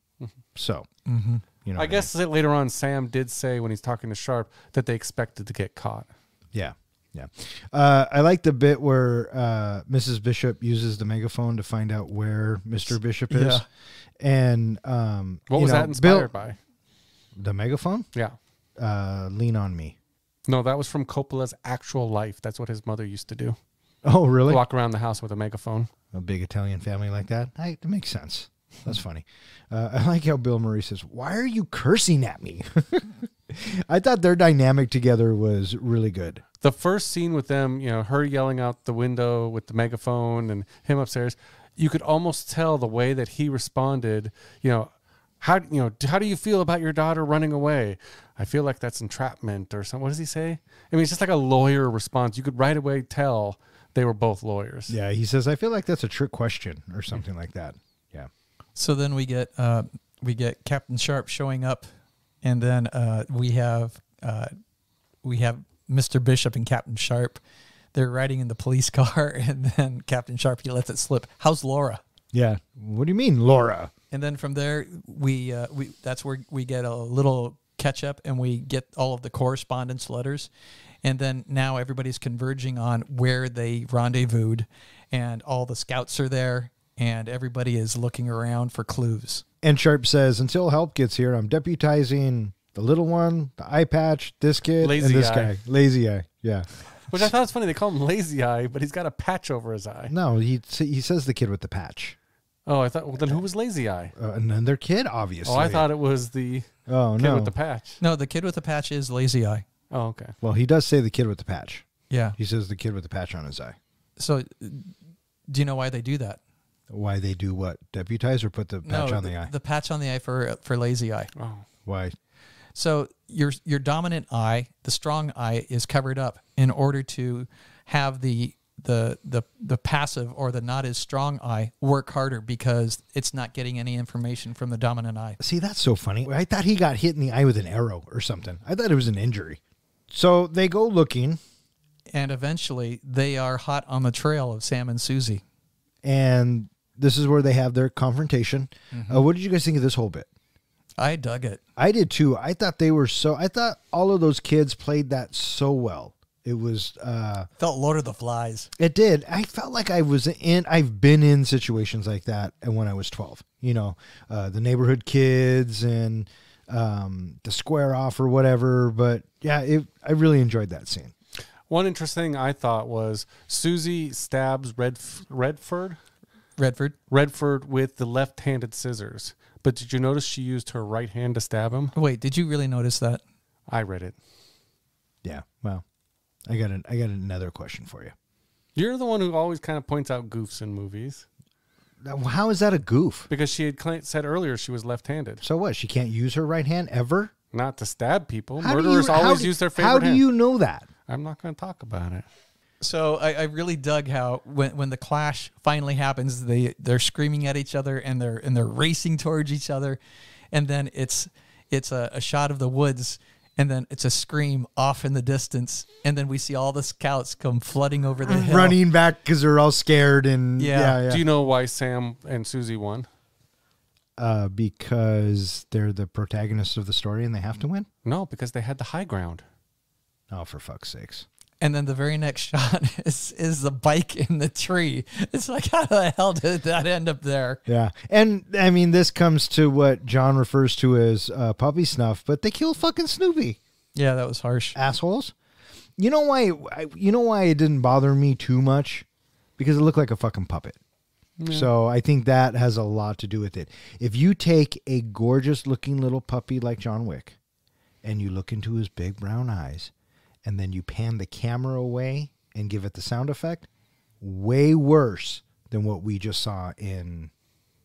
C: So,
E: Mm-hmm.
C: you know.
D: I
C: what
D: guess that later on, Sam did say when he's talking to Sharp that they expected to get caught.
C: Yeah. Yeah. Uh, I like the bit where uh, Mrs. Bishop uses the megaphone to find out where Mr. Bishop is.
E: Yeah.
C: And um,
D: What
C: you
D: was
C: know,
D: that inspired
C: Bill-
D: by?
C: The megaphone?
D: Yeah.
C: Uh, Lean on me.
D: No, that was from Coppola's actual life. That's what his mother used to do.
C: Oh, really?
D: Walk around the house with a megaphone.
C: A big Italian family like that? I, it makes sense. That's funny. Uh, I like how Bill Murray says, Why are you cursing at me? I thought their dynamic together was really good.
D: the first scene with them, you know, her yelling out the window with the megaphone and him upstairs, you could almost tell the way that he responded, you know, how you know, how do you feel about your daughter running away? I feel like that's entrapment or something. What does he say? I mean, it's just like a lawyer response. You could right away tell they were both lawyers.
C: Yeah, he says, I feel like that's a trick question or something like that. Yeah.
E: So then we get uh, we get Captain Sharp showing up, and then uh, we have uh, we have Mr. Bishop and Captain Sharp. They're riding in the police car, and then Captain Sharp he lets it slip. How's Laura?
C: Yeah. What do you mean, Laura?
E: And then from there we uh, we that's where we get a little catch up, and we get all of the correspondence letters, and then now everybody's converging on where they rendezvoused, and all the scouts are there, and everybody is looking around for clues.
C: And Sharp says, until help gets here, I'm deputizing the little one, the eye patch, this kid,
D: Lazy
C: and this
D: eye.
C: guy. Lazy eye. Yeah.
D: Which I thought was funny. They call him Lazy Eye, but he's got a patch over his eye.
C: No, he he says the kid with the patch.
D: Oh, I thought. Well, then who was Lazy Eye?
C: Uh, another kid, obviously.
D: Oh, I thought it was the
C: Oh
D: kid
C: no.
D: with the patch.
E: No, the kid with the patch is Lazy Eye.
D: Oh, okay.
C: well, he does say the kid with the patch.
E: Yeah.
C: He says the kid with the patch on his eye.
E: So, uh, do you know why they do that?
C: Why they do what? Deputize or put the patch
E: no,
C: on the, eye?
E: The patch on the eye for for Lazy Eye.
D: Oh,
C: Why?
E: So your your dominant eye, the strong eye, is covered up in order to have the the the the passive or the not as strong eye work harder because it's not getting any information from the dominant eye.
C: See, that's so funny. I thought he got hit in the eye with an arrow or something. I thought it was an injury. So they go looking,
E: And eventually, they are hot on the trail of Sam and Susie.
C: and this is where they have their confrontation. Uh, what did you guys think of this whole bit?
E: I dug it.
C: I did too. I thought they were so. I thought all of those kids played that so well. It was. uh
E: Felt Lord of the Flies.
C: It did. I felt like I was in. I've been in situations like that, and when I was twelve, you know, uh, the neighborhood kids and um, the square off or whatever. But yeah, it, I really enjoyed that scene.
D: One interesting thing I thought was Susie stabs Red Redford
E: Redford.
D: Redford with the left-handed scissors. But did you notice she used her right hand to stab him?
E: Wait, did you really notice that?
D: I read it.
C: Yeah. Well, I got an, I got another question for you.
D: You're the one who always kind of points out goofs in movies
C: Now, How is that a goof?
D: because she had cla- said earlier she was left-handed,
C: So what? She can't use her right hand ever.
D: not to stab people.
C: How do
D: Murderers
C: you- how
D: always
C: do-
D: use their favorite
C: How do
D: hand.
C: you know that?
D: I'm not going to talk about it.
E: So I, I really dug how when, when the clash finally happens, they they're screaming at each other and they're and they're racing towards each other, and then it's it's a, a shot of the woods, and then it's a scream off in the distance, and then we see all the scouts come flooding over the hill.
C: Running back because they're all scared and
E: Yeah.
C: yeah, yeah.
D: Do you know why Sam and Susie won?
C: uh, because they're the protagonists of the story and they have to win.
D: No, because they had the high ground.
C: Oh, for fuck's sakes!
E: And then the very next shot is is the bike in the tree. It's like how the hell did that end up there?
C: Yeah, and I mean this comes to what John refers to as uh, puppy snuff, but they kill fucking Snoopy
E: Yeah, that was harsh.
C: assholes. You know why? I, you know why it didn't bother me too much? Because it looked like a fucking puppet. So I think that has a lot to do with it. If you take a gorgeous looking little puppy like John Wick, and you look into his big brown eyes, and then you pan the camera away and give it the sound effect, way worse than what we just saw in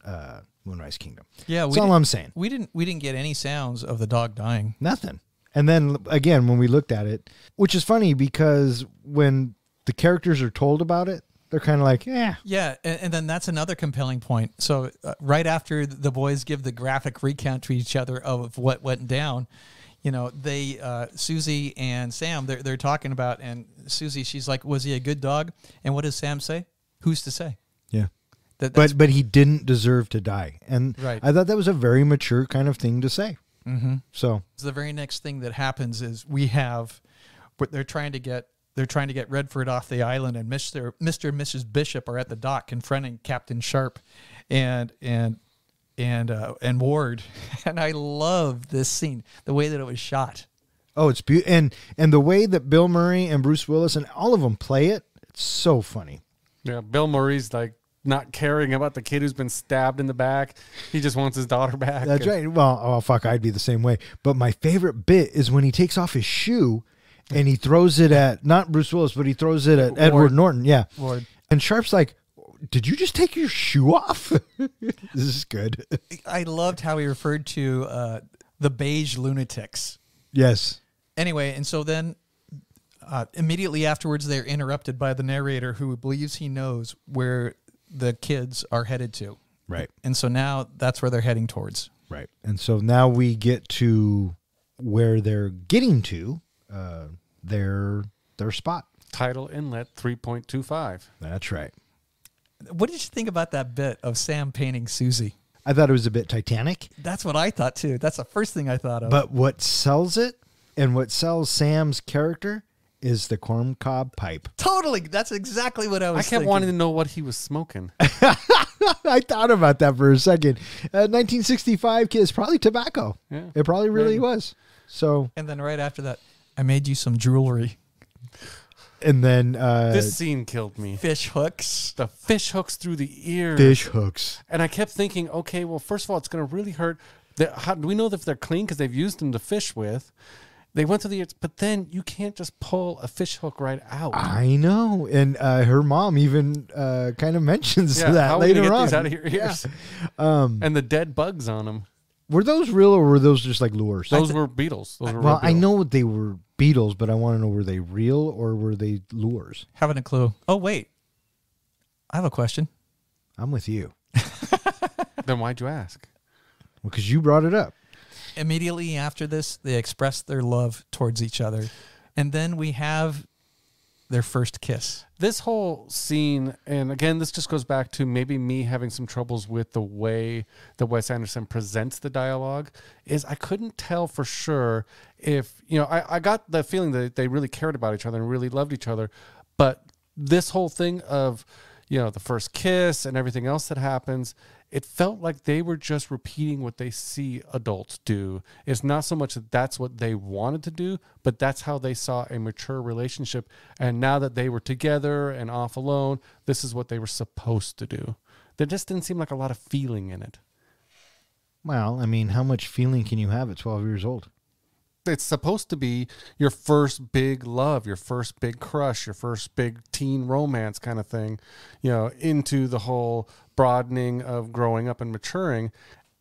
C: uh, Moonrise Kingdom.
E: Yeah,
C: That's
E: we
C: all I'm saying.
E: We didn't we didn't get any sounds of the dog dying.
C: Nothing. And then again, when we looked at it, which is funny because when the characters are told about it, they're kind of like, yeah,
E: Yeah, and, and then that's another compelling point. So uh, right after the boys give the graphic recount to each other of what went down, you know, they uh, Susie and Sam they're they're talking about, and Susie she's like, "Was he a good dog?" And what does Sam say? Who's to say?
C: yeah.
E: That
C: But but he didn't deserve to die, and
E: Right.
C: I thought that was a very mature kind of thing to say.
E: Mhm.
C: So
E: the very next thing that happens is we have, but they're trying to get. They're trying to get Redford off the island, and Mister Mister and Mrs. Bishop are at the dock confronting Captain Sharp, and and and uh, and Ward, and I love this scene, the way that it was shot.
C: oh, it's beautiful, and and the way that Bill Murray and Bruce Willis and all of them play it, it's so funny.
D: Yeah, Bill Murray's like not caring about the kid who's been stabbed in the back. He just wants his daughter back.
C: That's right. Well, oh fuck, I'd be the same way. But my favorite bit is when he takes off his shoe and he throws it at not Bruce Willis, but he throws it at Edward Norton. Yeah.
E: Ward.
C: And Sharp's like, "Did you just take your shoe off?" this is good.
E: I loved how he referred to uh, the beige lunatics.
C: yes.
E: Anyway, and so then uh, immediately afterwards, they're interrupted by the narrator who believes he knows where the kids are headed to.
C: Right.
E: And so now that's where they're heading towards.
C: Right. And so now we get to where they're getting to uh, their their spot.
D: Tidal Inlet 3.25.
C: That's right.
E: What did you think about that bit of Sam painting Susie?
C: I thought it was a bit Titanic,
E: That's what I thought too. That's the first thing I thought of.
C: but what sells it and what sells Sam's character is the corn cob pipe.
E: totally, that's exactly what I was.
D: I kept
E: thinking.
D: wanting to know what he was smoking.
C: I thought about that for a second. Uh, 1965 kids, probably tobacco.
D: Yeah.
C: It probably really
D: Maybe.
C: was. So,
E: And then right after that, I made you some jewelry,
C: and then uh,
D: this scene killed me.
E: fish hooks.
D: The fish hooks through the ear.
C: fish hooks.
D: And I kept thinking, okay, well, first of all, it's going to really hurt. How, do we know if they're clean because they've used them to fish with? They went through the ears, but then you can't just pull a fish hook right out.
C: I know, and uh, her mom even uh, kind of mentions
D: yeah,
C: that
D: how
C: later
D: gonna get
C: on.
D: these out of your
C: Yeah.
D: Um, and the dead bugs on them.
C: Were those real or were those just like lures?
D: Those were beetles. Those were
C: well,
D: real
C: I
D: beetles.
C: know they were beetles, but I want to know were they real or were they lures?
E: Haven't a clue. Oh wait, I have a question.
C: I'm with you
D: Then why'd you ask?
C: because you brought it up.
E: Immediately after this, they express their love towards each other, and then we have their first kiss.
D: this whole scene, and again, this just goes back to maybe me having some troubles with the way that Wes Anderson presents the dialogue, is I couldn't tell for sure if, you know, I, I got the feeling that they really cared about each other and really loved each other. But this whole thing of, you know, the first kiss and everything else that happens, it felt like they were just repeating what they see adults do. It's not so much that that's what they wanted to do, but that's how they saw a mature relationship. And now that they were together and off alone, this is what they were supposed to do. There just didn't seem like a lot of feeling in it.
C: Well, I mean, how much feeling can you have at 12 years old?
D: It's supposed to be your first big love, your first big crush, your first big teen romance kind of thing, you know, into the whole broadening of growing up and maturing.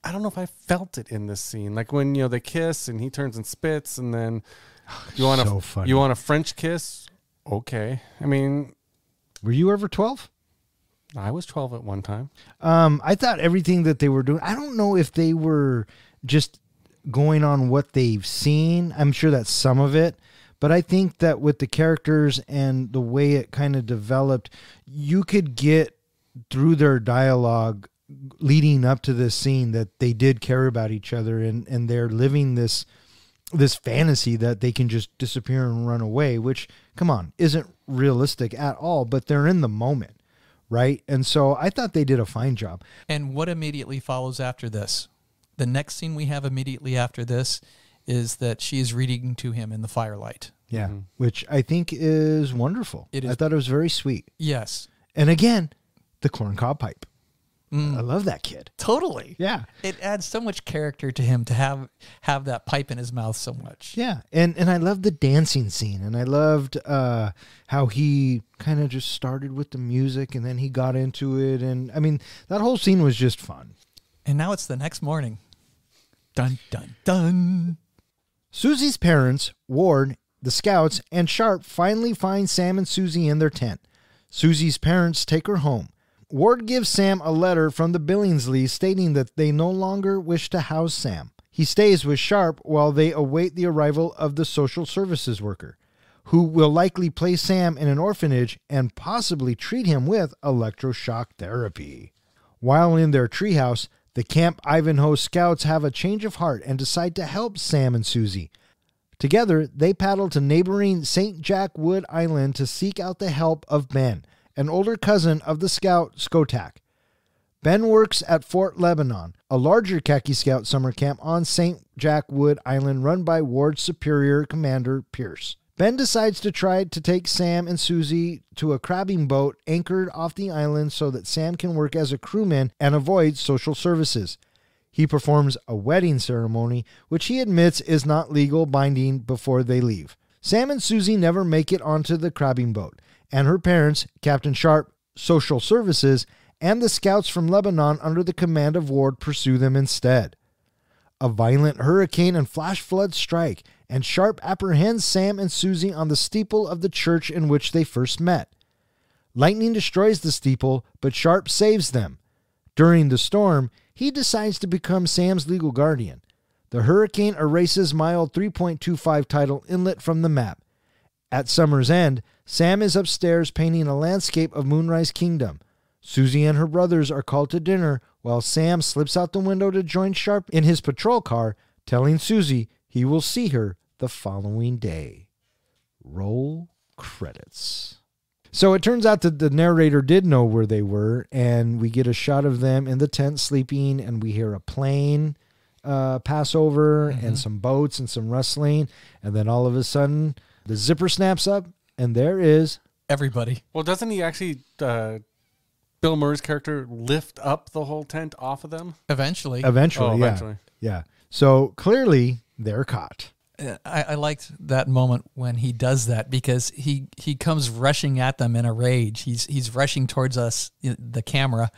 D: I don't know if I felt it in this scene. Like when, you know, they kiss and he turns and spits and then you want
C: So
D: a
C: funny.
D: you want a French kiss? Okay. I mean,
C: Were you ever 12?
D: I was 12 at one time.
C: Um, I thought everything that they were doing, I don't know if they were just going on what they've seen. I'm sure that's some of it, but I think that with the characters and the way it kind of developed, you could get through their dialogue leading up to this scene that they did care about each other and and they're living this this fantasy that they can just disappear and run away, which come on, isn't realistic at all, but they're in the moment, right? And so I thought they did a fine job.
E: And what immediately follows after this? The next scene we have immediately after this is that she is reading to him in the firelight.
C: Yeah, mm-hmm. which I think is wonderful.
E: it is, I
C: thought it was very sweet.
E: Yes,
C: And again, the corncob pipe. I love that kid.
E: totally.
C: Yeah.
E: It adds so much character to him to have have that pipe in his mouth so much.
C: Yeah, and and I loved the dancing scene, and I loved uh, how he kind of just started with the music, and then he got into it, and I mean that whole scene was just fun.
E: And now it's the next morning. Dun dun dun.
C: Susie's parents, Ward, the scouts, and Sharp finally find Sam and Susie in their tent. Susie's parents take her home. Ward gives Sam a letter from the Billingsley stating that they no longer wish to house Sam. He stays with Sharp while they await the arrival of the social services worker, who will likely place Sam in an orphanage and possibly treat him with electroshock therapy. While in their treehouse, the Camp Ivanhoe scouts have a change of heart and decide to help Sam and Susie. Together, they paddle to neighboring St. Jack Wood Island to seek out the help of Ben, an older cousin of the scout Skotak. Ben works at Fort Lebanon, a larger khaki scout summer camp on St. Jack Wood Island run by Ward's superior commander Pierce. Ben decides to try to take Sam and Susie to a crabbing boat anchored off the island so that Sam can work as a crewman and avoid social services. He performs a wedding ceremony, which he admits is not legal binding before they leave. Sam and Susie never make it onto the crabbing boat, and her parents, Captain Sharp, Social Services, and the scouts from Lebanon under the command of Ward pursue them instead. A violent hurricane and flash floods strike, and Sharp apprehends Sam and Susie on the steeple of the church in which they first met. Lightning destroys the steeple, but Sharp saves them. During the storm, he decides to become Sam's legal guardian. The hurricane erases mile 3.25 tidal inlet from the map. At summer's end, Sam is upstairs painting a landscape of Moonrise Kingdom. Susie and her brothers are called to dinner while Sam slips out the window to join Sharp in his patrol car, telling Susie he will see her the following day. Roll credits. So it turns out that the narrator did know where they were, and we get a shot of them in the tent sleeping, and we hear a plane uh, pass over, and some boats and some rustling, and then all of a sudden the zipper snaps up, and there is
E: Everybody.
D: Well, doesn't he actually, uh, Bill Murray's character, lift up the whole tent off of them?
E: Eventually.
C: eventually,
D: Oh,
C: yeah,
D: eventually.
C: yeah. So clearly they're caught.
E: Uh, I, I liked that moment when he does that because he he comes rushing at them in a rage. He's he's rushing towards us, the camera,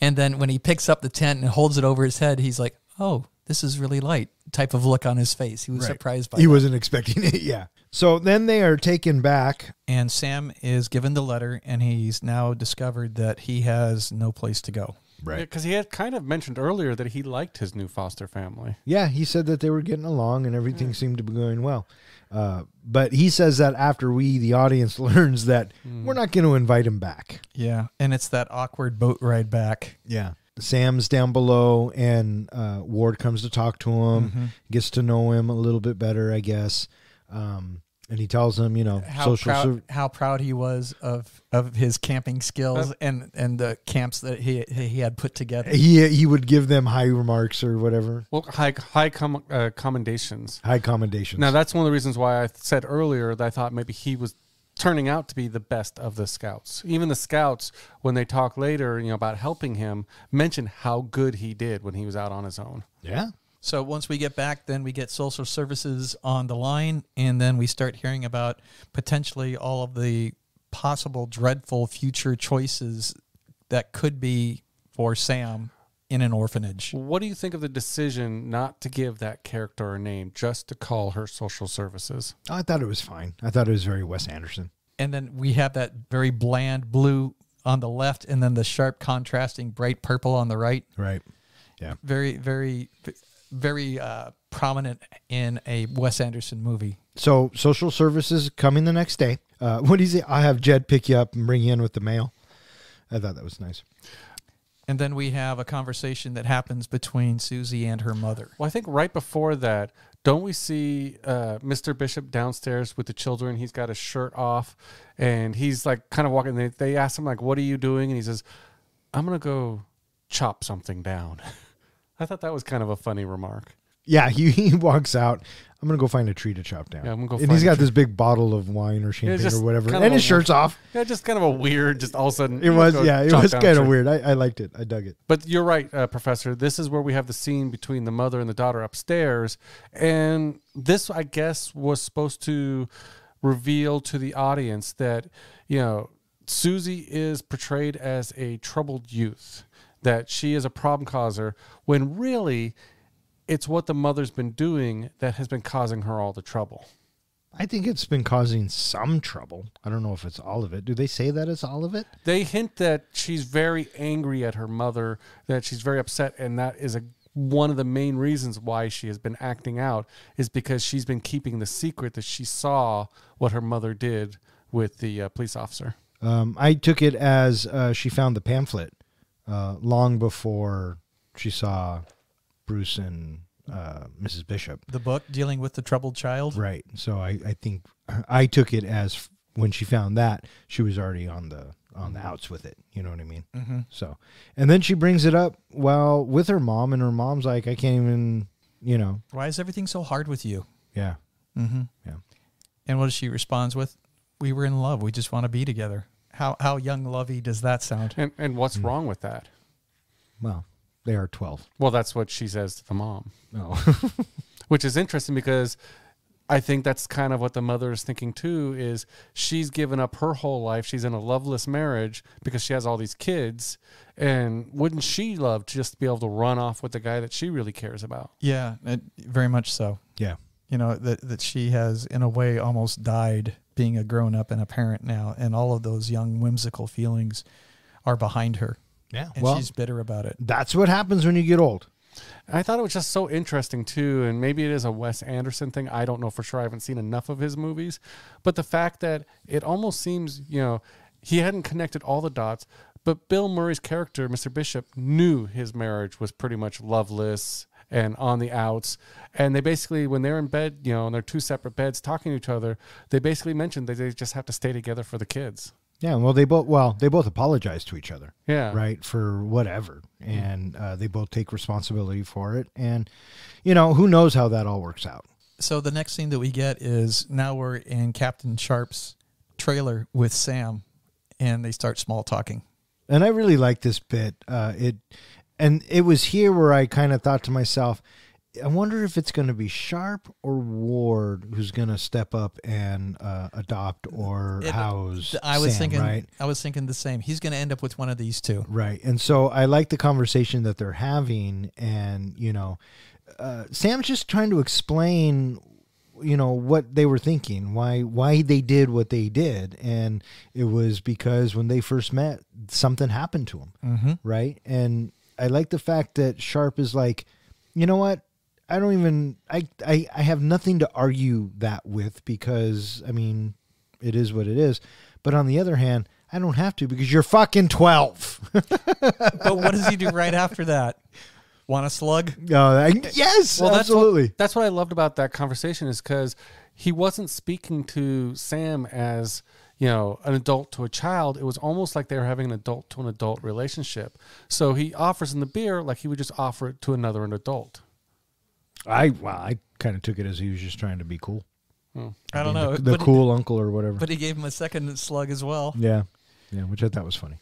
E: and then when he picks up the tent and holds it over his head, he's like, "Oh, this is really light type of look on his face. He was
C: Right.
E: surprised by
C: He
E: that.
C: wasn't expecting it. Yeah. So then they are taken back.
E: And Sam is given the letter, and he's now discovered that he has no place to go. Right.
D: Because he had kind of mentioned earlier that he liked his new foster family.
C: Yeah, he said that they were getting along and everything seemed to be going well. Uh, but he says that after we, the audience, learns that we're not going to invite him back.
E: Yeah, and it's that awkward boat ride back.
C: Yeah. Sam's down below, and uh, Ward comes to talk to him, gets to know him a little bit better, I guess. Um, and he tells him, you know,
E: How
C: social
E: proud,
C: serv-
E: how proud he was of of his camping skills and and the camps that he he had put together.
C: he he would give them high remarks or whatever,
D: Well, high high com- uh, commendations.
C: high commendations.
D: Now that's one of the reasons why I said earlier that I thought maybe he was turning out to be the best of the scouts. Even the scouts, when they talk later, you know, about helping him, mention how good he did when he was out on his own.
C: yeah,
E: So once we get back, then we get social services on the line, and then we start hearing about potentially all of the possible dreadful future choices that could be for Sam in an orphanage.
D: What do you think of the decision not to give that character a name, just to call her social services?
C: I thought it was fine. I thought it was very Wes Anderson.
E: And then we have that very bland blue on the left, and then the sharp contrasting bright purple on the right.
C: Right. Yeah.
E: Very, very, very uh, prominent in a Wes Anderson movie.
C: So social services coming the next day. Uh, what do you say? I have Jed pick you up and bring you in with the mail. I thought that was nice.
E: And then we have a conversation that happens between Susie and her mother.
D: Well, I think right before that, don't we see uh, Mr. Bishop downstairs with the children? He's got his shirt off, and he's like kind of walking. They, they ask him like, "What are you doing?" And he says, "I'm gonna go chop something down." I thought that was kind of a funny remark.
C: Yeah, he, he walks out. I'm gonna go find a tree to chop down.
D: Yeah, I'm gonna go
C: And he's got
D: tree.
C: this big bottle of wine or champagne or whatever,
D: kind of
C: and his shirt's off.
D: Yeah, just kind of a weird. Just all of a sudden,
C: It was, yeah, it was kind of
D: tree.
C: weird. I, I liked it. I dug it.
D: But you're right, uh, Professor. This is where we have the scene between the mother and the daughter upstairs. And this, I guess, was supposed to reveal to the audience that, you know, Susie is portrayed as a troubled youth, that she is a problem causer, when really it's what the mother's been doing that has been causing her all the trouble.
C: I think it's been causing some trouble. I don't know if it's all of it. Do they say that it's all of it?
D: They hint that she's very angry at her mother, that she's very upset, and that is a one of the main reasons why she has been acting out is because she's been keeping the secret that she saw what her mother did with the uh, police officer.
C: Um, I took it as uh, she found the pamphlet uh, long before she saw Bruce and uh, Mrs. Bishop.
E: The book dealing with the troubled child.
C: Right. So I, I think I took it as f- when she found that she was already on the on the outs with it. You know what I mean?
E: Mm-hmm.
C: So, and then she brings it up well with her mom, and her mom's like, I can't even, you know,
E: Why is everything so hard with you?
C: yeah,
E: Mm-hmm.
C: yeah.
E: And what does she responds with? We were in love. We just want to be together. How how young lovey does that sound?
D: And and what's
C: Hmm.
D: wrong with that?
C: Well, they are twelve.
D: Well, that's what she says to the mom,
C: No,
D: which is interesting because I think that's kind of what the mother is thinking too is she's given up her whole life. She's in a loveless marriage because she has all these kids. And wouldn't she love to just be able to run off with the guy that she really cares about?
E: Yeah, it, very much so.
C: yeah,
E: You know that that she has in a way almost died being a grown up and a parent now, and all of those young whimsical feelings are behind her,
C: yeah.
E: and
C: Well,
E: she's bitter about it.
C: that's what happens when you get old.
D: I thought it was just so interesting too, and maybe it is a Wes Anderson thing. I don't know for sure. I haven't seen enough of his movies, but the fact that it almost seems, you know, he hadn't connected all the dots, but Bill Murray's character, Mr. Bishop, knew his marriage was pretty much loveless and on the outs. And they basically, when they're in bed, you know, in their two separate beds talking to each other, they basically mentioned that they just have to stay together for the kids.
C: Yeah. Well, they both well they both apologize to each other.
D: Yeah.
C: right for whatever and uh, they both take responsibility for it and you know who knows how that all works out
E: So the next scene that we get is now we're in Captain Sharp's trailer with Sam, and they start small talking.
C: and i really like this bit uh, it and it was here where i kind of thought to myself i wonder if it's going to be sharp or ward who's going to step up and uh, adopt or
E: It-
C: house
E: I was
C: Sam,
E: thinking,
C: right
E: I was thinking the same. He's going to end up with one of these two.
C: Right. And so I like the conversation that they're having and, you know, uh, Sam's just trying to explain, you know, what they were thinking, why why they did what they did, and it was because when they first met, something happened to them, mm-hmm. right? And I like the fact that Sharp is like, you know what? I don't even I, I I have nothing to argue that with because I mean, it is what it is. But on the other hand, I don't have to because you're fucking twelve.
E: But what does he do right after that? Want a slug?
C: No, I, yes,
D: Well, that's
C: absolutely.
D: What, that's what I loved about that conversation is because he wasn't speaking to Sam as you know an adult to a child. It was almost like they were having an adult to an adult relationship. So he offers him the beer like he would just offer it to another an adult.
C: I well, I kind of took it as he was just trying to be cool, hmm.
E: I don't know.
C: the, the
E: but,
C: cool uncle or whatever.
E: but he gave him a second slug as well.
C: yeah, yeah, which I thought was funny.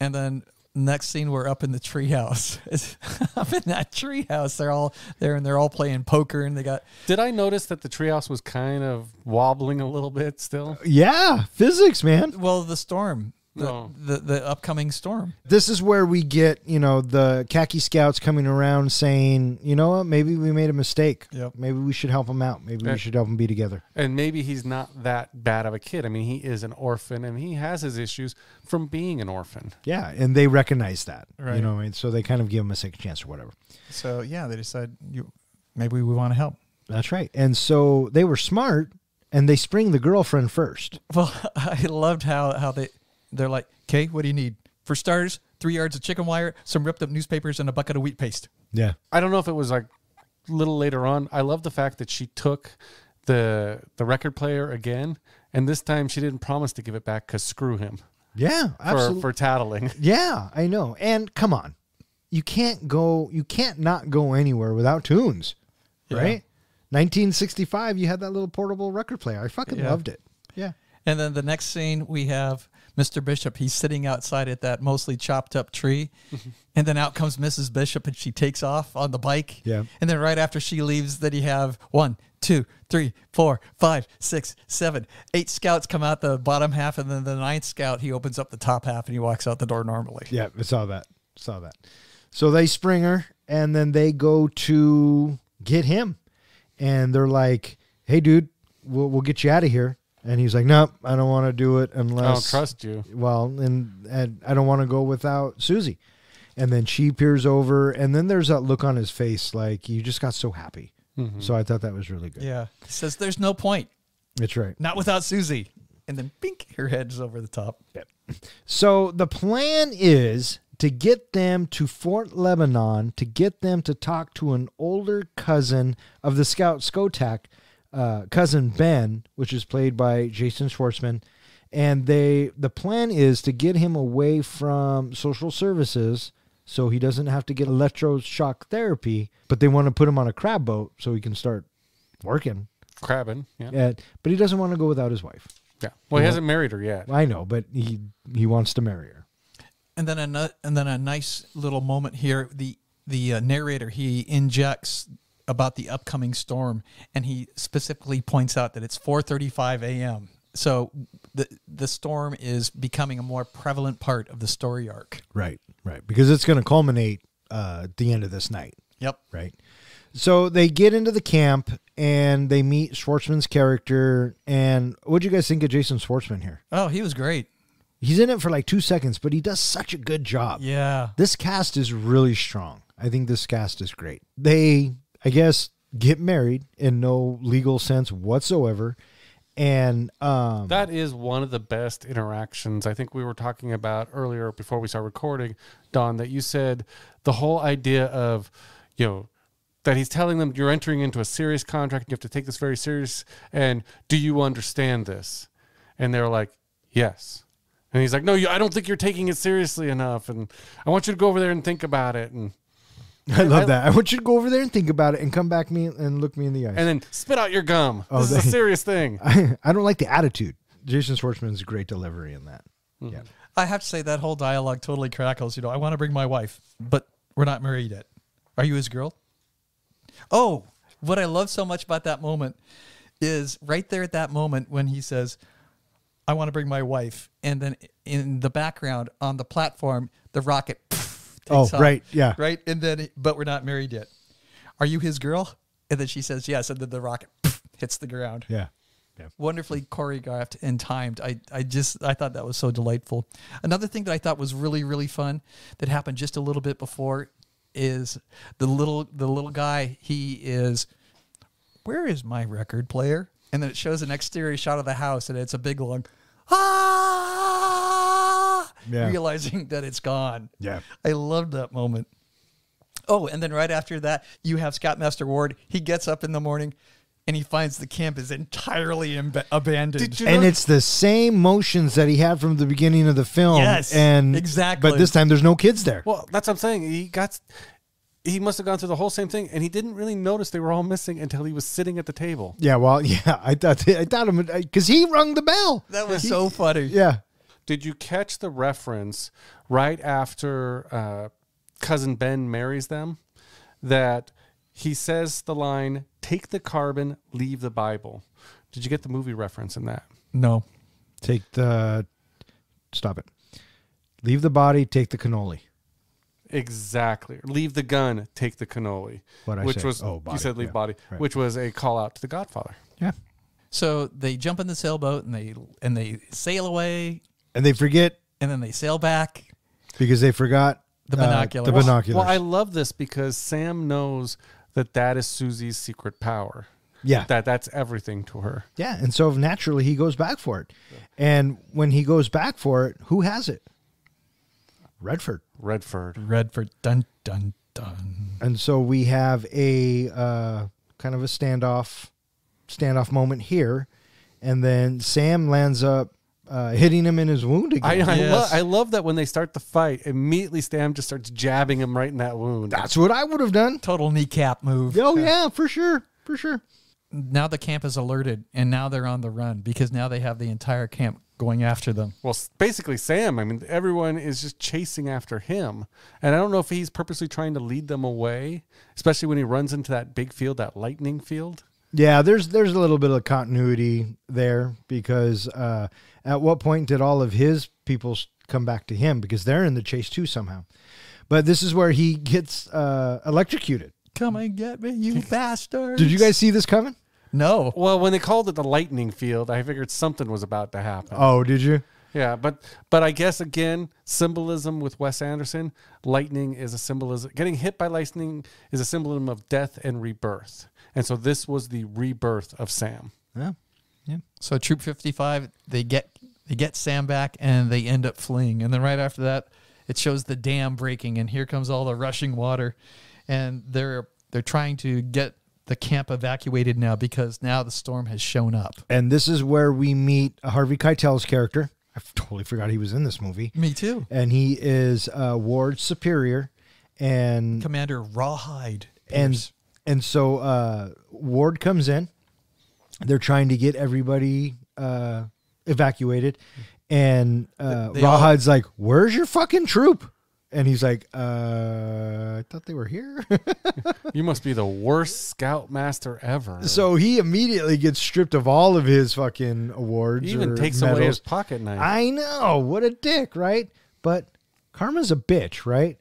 E: And then next scene, we're up in the treehouse. up in that treehouse, they're all there and they're all playing poker, and they got
D: Did I notice that the treehouse was kind of wobbling a little bit still?
C: Yeah, physics, man.
E: well the storm, the
D: Oh.
E: the, the upcoming storm.
C: This is where we get, you know, the khaki scouts coming around saying, you know what, maybe we made a mistake.
E: Yep.
C: Maybe we should help him out. Maybe we should help him be together.
D: And maybe he's not that bad of a kid. I mean, he is an orphan and he has his issues from being an orphan.
C: Yeah, and they recognize that, you
E: Right.
C: know, and so they kind of give him a second chance or whatever.
E: So yeah, they decide you maybe we want to help.
C: That's right. And so they were smart, and they spring the girlfriend first.
E: Well, I loved how how they they're like, "Okay, what do you need? For starters, three yards of chicken wire, some ripped up newspapers, and a bucket of wheat paste."
C: Yeah,
D: I don't know if it was like a little later on. I love the fact that she took the the record player again, and this time she didn't promise to give it back because screw him
C: yeah,
D: for,
C: absolutely.
D: for tattling.
C: yeah, I know. And come on, you can't go, you can't not go anywhere without tunes,
E: Yeah.
C: right? 1965, you had that little portable record player. I fucking
E: Yeah.
C: loved it. Yeah.
E: And then the next scene we have Mr. Bishop. He's sitting outside at that mostly chopped up tree, and then out comes Mrs. Bishop, and she takes off on the bike.
C: Yeah.
E: And then right after she leaves, then you have one, two, three, four, five, six, seven, eight scouts come out the bottom half, and then the ninth scout he opens up the top half and he walks out the door normally.
C: Yeah, I saw that. Saw that. So they spring her, and then they go to get him, and they're like, "Hey, dude, we'll, we'll get you out of here." And he's like, "Nope, I don't want to do it unless
D: I don't trust you.
C: well, and, and I don't want to go without Susie." And then she peers over, and then there's that look on his face, like you just got so happy. Mm-hmm. So I thought that was really good.
E: Yeah. He says, "There's no point,
C: That's right.
E: not without Susie." And then, bink, her head's over the top.
C: So the plan is to get them to Fort Lebanon to get them to talk to an older cousin of the scout Skotak, uh, cousin Ben, which is played by Jason Schwartzman. And they the plan is to get him away from social services so he doesn't have to get electroshock therapy, but they want to put him on a crab boat so he can start working.
D: Crabbing. Yeah.
C: Uh, but he doesn't want to go without his wife.
D: Yeah. Well, he hasn't married her yet.
C: I know, but he he wants to marry her.
E: And then a and then a nice little moment here. The the uh, narrator he injects about the upcoming storm, and he specifically points out that it's 4:35 a.m. So the the storm is becoming a more prevalent part of the story arc.
C: Right, right. Because it's going to culminate uh, at the end of this night,
E: Yep.
C: right? So they get into the camp and they meet Schwartzman's character. And what do you guys think of Jason Schwartzman here?
E: Oh, he was great.
C: He's in it for like two seconds, but he does such a good job.
E: Yeah.
C: This cast is really strong. I think this cast is great. They, I guess, get married in no legal sense whatsoever. And um,
D: That is one of the best interactions. I think we were talking about earlier before we started recording, Don, that you said the whole idea of, you know, that he's telling them you're entering into a serious contract, you have to take this very serious, and do you understand this? And they're like, yes. And he's like, no, you, I don't think you're taking it seriously enough, and I want you to go over there and think about it, and
C: I love
D: I-
C: that. I want you to go over there and think about it and come back me and look me in the eyes.
D: and then spit out your gum.
C: Oh,
D: this is a serious thing.
C: I, I don't like the attitude. Jason Schwartzman's great delivery in that. Mm-hmm. Yeah.
E: I have to say that whole dialogue totally crackles. You know, I want to bring my wife, but we're not married yet. Are you his girl? Oh, what I love so much about that moment is right there at that moment when he says, I want to bring my wife. And then in the background on the platform, the rocket pff,
C: Oh,
E: off,
C: right, yeah.
E: Right. And then, but we're not married yet. "Are you his girl?" And then she says, "Yes." And then the rocket hits the ground.
C: Yeah.
E: Wonderfully choreographed and timed. I, I just I thought that was so delightful. Another thing that I thought was really really fun that happened just a little bit before is the little the little guy. He is where is my record player? And then it shows an exterior shot of the house, and it's a big long ah,
C: Yeah.
E: realizing that it's gone.
C: Yeah.
E: I loved that moment. Oh, and then right after that, you have Scoutmaster Ward. He gets up in the morning and he finds the camp is entirely imba- abandoned.
D: Did you
C: And
D: know-
C: it's the same motions that he had from the beginning of the film.
E: Yes,
C: and
E: exactly.
C: But this time there's no kids there.
D: Well, that's what I'm saying. He got. He must have gone through the whole same thing, and he didn't really notice they were all missing until he was sitting at the table.
C: yeah, well, yeah, I thought I thought him because he rung the bell.
E: that was so funny.
C: Yeah,
D: Did you catch the reference right after uh, cousin Ben marries them? That he says the line, "Take the carbon, leave the Bible." Did you get the movie reference in that?
E: No.
C: take the stop it. Leave the body, take the cannoli.
D: Exactly. Leave the gun, take the cannoli.
C: What'd I
D: which
C: say?
D: was
C: Oh,
D: you said leave
C: yeah,
D: body,
C: right.
D: which was a call out to the Godfather.
C: Yeah,
E: So they jump in the sailboat and they and they sail away
C: and they forget
E: and then they sail back.
C: because they forgot
E: The
C: uh,
E: binoculars.
C: the
E: Well,
C: binoculars.
D: Well, I love this because Sam knows that that is Susie's secret power.
C: yeah,
D: That that's everything to her.
C: yeah, and so naturally he goes back for it. And when he goes back for it, who has it? Redford.
D: Redford.
E: Redford dun dun dun.
C: And so we have a uh, kind of a standoff standoff moment here, and then Sam lands up uh, hitting him in his wound again.
D: I,
E: Yes.
D: lo- I love that when they start the fight, immediately Sam just starts jabbing him right in that wound.
C: That's what I would have done.
E: Total kneecap move.
C: Oh yeah, for sure, for sure.
E: Now the camp is alerted and now they're on the run because now they have the entire camp going after them.
D: Well, basically, Sam. I mean, everyone is just chasing after him, and I don't know if he's purposely trying to lead them away, especially when he runs into that big field, that lightning field.
C: Yeah, there's there's a little bit of continuity there because uh, at what point did all of his people come back to him because they're in the chase too somehow. But this is where he gets uh, electrocuted.
E: Come and get me, you bastard.
C: Did you guys see this coming?
E: No.
D: Well, when they called it the lightning field, I figured something was about to happen.
C: Oh, did you?
D: Yeah, but but I guess again, symbolism with Wes Anderson, lightning is a symbolism. Getting hit by lightning is a symbolism of death and rebirth, and so this was the rebirth of Sam.
C: Yeah. Yeah.
E: So Troop 55, they get they get Sam back and they end up fleeing. And then right after that, it shows the dam breaking and here comes all the rushing water. And they're they're trying to get the camp evacuated now because now the storm has shown up.
C: And this is where we meet Harvey Keitel's character. I totally forgot he was in this movie.
E: Me too.
C: And he is uh, Ward's superior, and
E: Commander Rawhide. Pierce.
C: and so uh, Ward comes in. They're trying to get everybody uh, evacuated, and uh,
E: They all-
C: Rawhide's like, "Where's your fucking troop?" And he's like, "Uh, I thought they were here."
D: You must be the worst scoutmaster ever.
C: so he immediately gets stripped of all of his fucking awards.
D: he even takes away
C: medals.
D: his pocket knife.
C: I know. What a dick, right? But Karma's a bitch, right?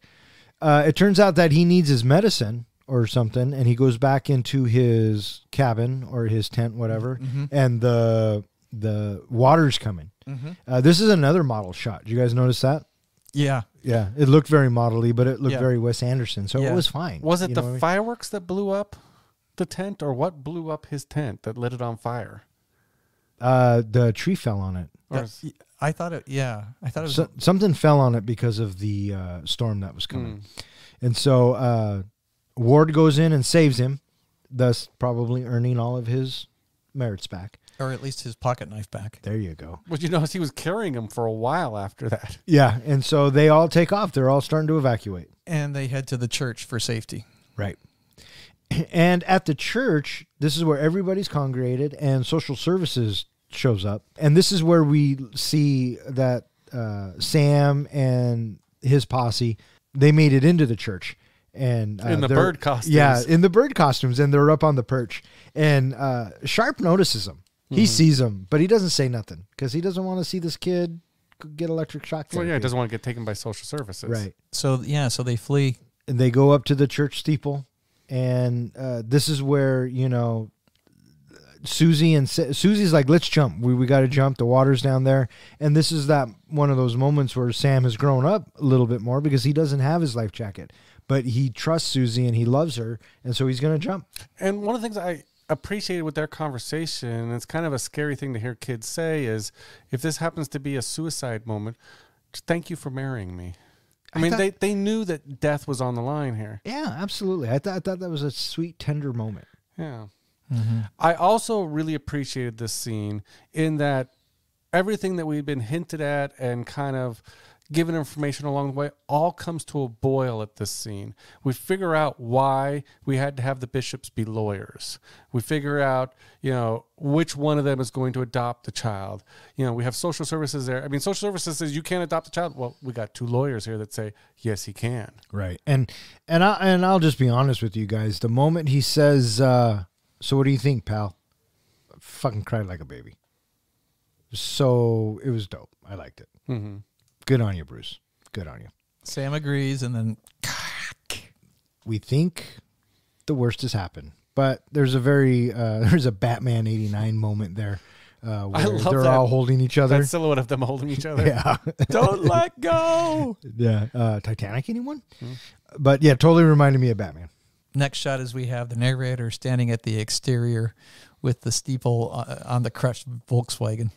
C: Uh, it turns out that he needs his medicine or something, and he goes back into his cabin or his tent, whatever, and the the water's coming. Uh, this is another model shot. Did you guys notice that?
E: yeah.
C: Yeah, it looked very modelly, but it looked
E: Yeah.
C: very Wes Anderson, so
E: Yeah.
C: it was fine.
D: was it
C: You
D: the
C: know I mean?
D: fireworks that blew up the tent, or what blew up his tent that lit it on fire?
C: Uh, the tree fell on it.
D: Or
E: That-
D: is-
E: I thought it yeah. I thought it was
C: So, something fell on it because of the uh, storm that was coming.
D: Mm.
C: And so uh, Ward goes in and saves him, thus probably earning all of his merits back.
E: or at least his pocket knife back.
C: There you go.
D: But you notice he was carrying him for a while after that.
C: Yeah. And so they all take off. They're all starting to evacuate.
E: And they head to the church for safety.
C: Right. And at the church, this is where everybody's congregated and social services shows up. And this is where we see that uh, Sam and his posse, they made it into the church. And uh,
D: In the bird costumes.
C: Yeah, in the bird costumes. And they're up on the perch. And uh, Sharp notices them.
D: Mm-hmm.
C: He sees them, but he doesn't say nothing because he doesn't want to see this kid get electric shock
D: Well, yeah, he doesn't want to get taken by social services.
C: Right.
E: So yeah, so they flee.
C: and they go up to the church steeple and uh, this is where you know Susie and Sa- Susie's like, let's jump. We we got to jump. The water's down there, and this is that one of those moments where Sam has grown up a little bit more because he doesn't have his life jacket, but he trusts Susie and he loves her, and so he's gonna jump.
D: And one of the things I appreciated with their conversation, and it's kind of a scary thing to hear kids say, is if this happens to be a suicide moment, thank you for marrying me. I,
C: I
D: mean,
C: thought-
D: they, they knew that death was on the line here.
C: Yeah, absolutely. I thought I thought that was a sweet, tender moment.
D: Yeah. Mm-hmm. I also really appreciated this scene in that everything that we've been hinted at and kind of given information along the way all comes to a boil at this scene. We figure out why we had to have the bishops be lawyers. We figure out, you know, which one of them is going to adopt the child. You know, we have social services there. I mean, social services says you can't adopt a child. Well, we got two lawyers here that say, yes, he can.
C: Right. And and I and I'll just be honest with you guys. The moment he says, uh, "So what do you think, pal?" I fucking cried like a baby. So it was dope. I liked it.
D: hmm
C: Good on you, Bruce. Good on you.
E: Sam agrees, and then
C: We think the worst has happened, but there's a very uh, there's a Batman '89 moment there uh, where
D: love
C: they're
D: that-
C: all holding each other.
D: That silhouette of them holding each other.
C: Yeah.
D: Don't let go.
C: yeah. Uh, Titanic, anyone? But yeah, totally reminded me of Batman.
E: next shot is we have the narrator standing at the exterior with the steeple uh, on the crushed Volkswagen.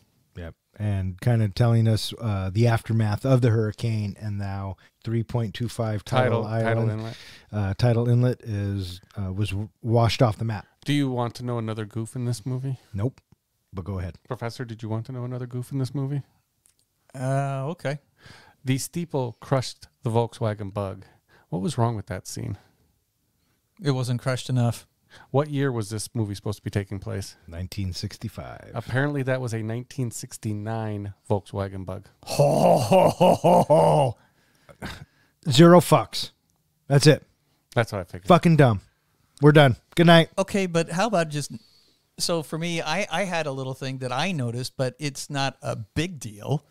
C: Yep. And kind of telling us uh, the aftermath of the hurricane and now 3.25 tidal,
D: Title,
C: island.
D: title inlet.
C: Uh, tidal inlet is uh, was w- washed off the map.
D: Do you want to know another goof in this movie?
C: Nope. But go ahead.
D: Professor, did you want to know another goof in this movie?
E: Uh, okay.
D: The steeple crushed the Volkswagen bug. What was wrong with that scene?
E: It wasn't crushed enough.
D: What year was this movie supposed to be taking place?
C: 1965.
D: Apparently, that was a 1969 Volkswagen bug.
C: Ho, ho, ho, ho, ho. Zero fucks. That's it.
D: That's what I figured.
C: Fucking dumb. We're done. Good night.
E: Okay, but how about just so for me, I I had a little thing that I noticed, but it's not a big deal.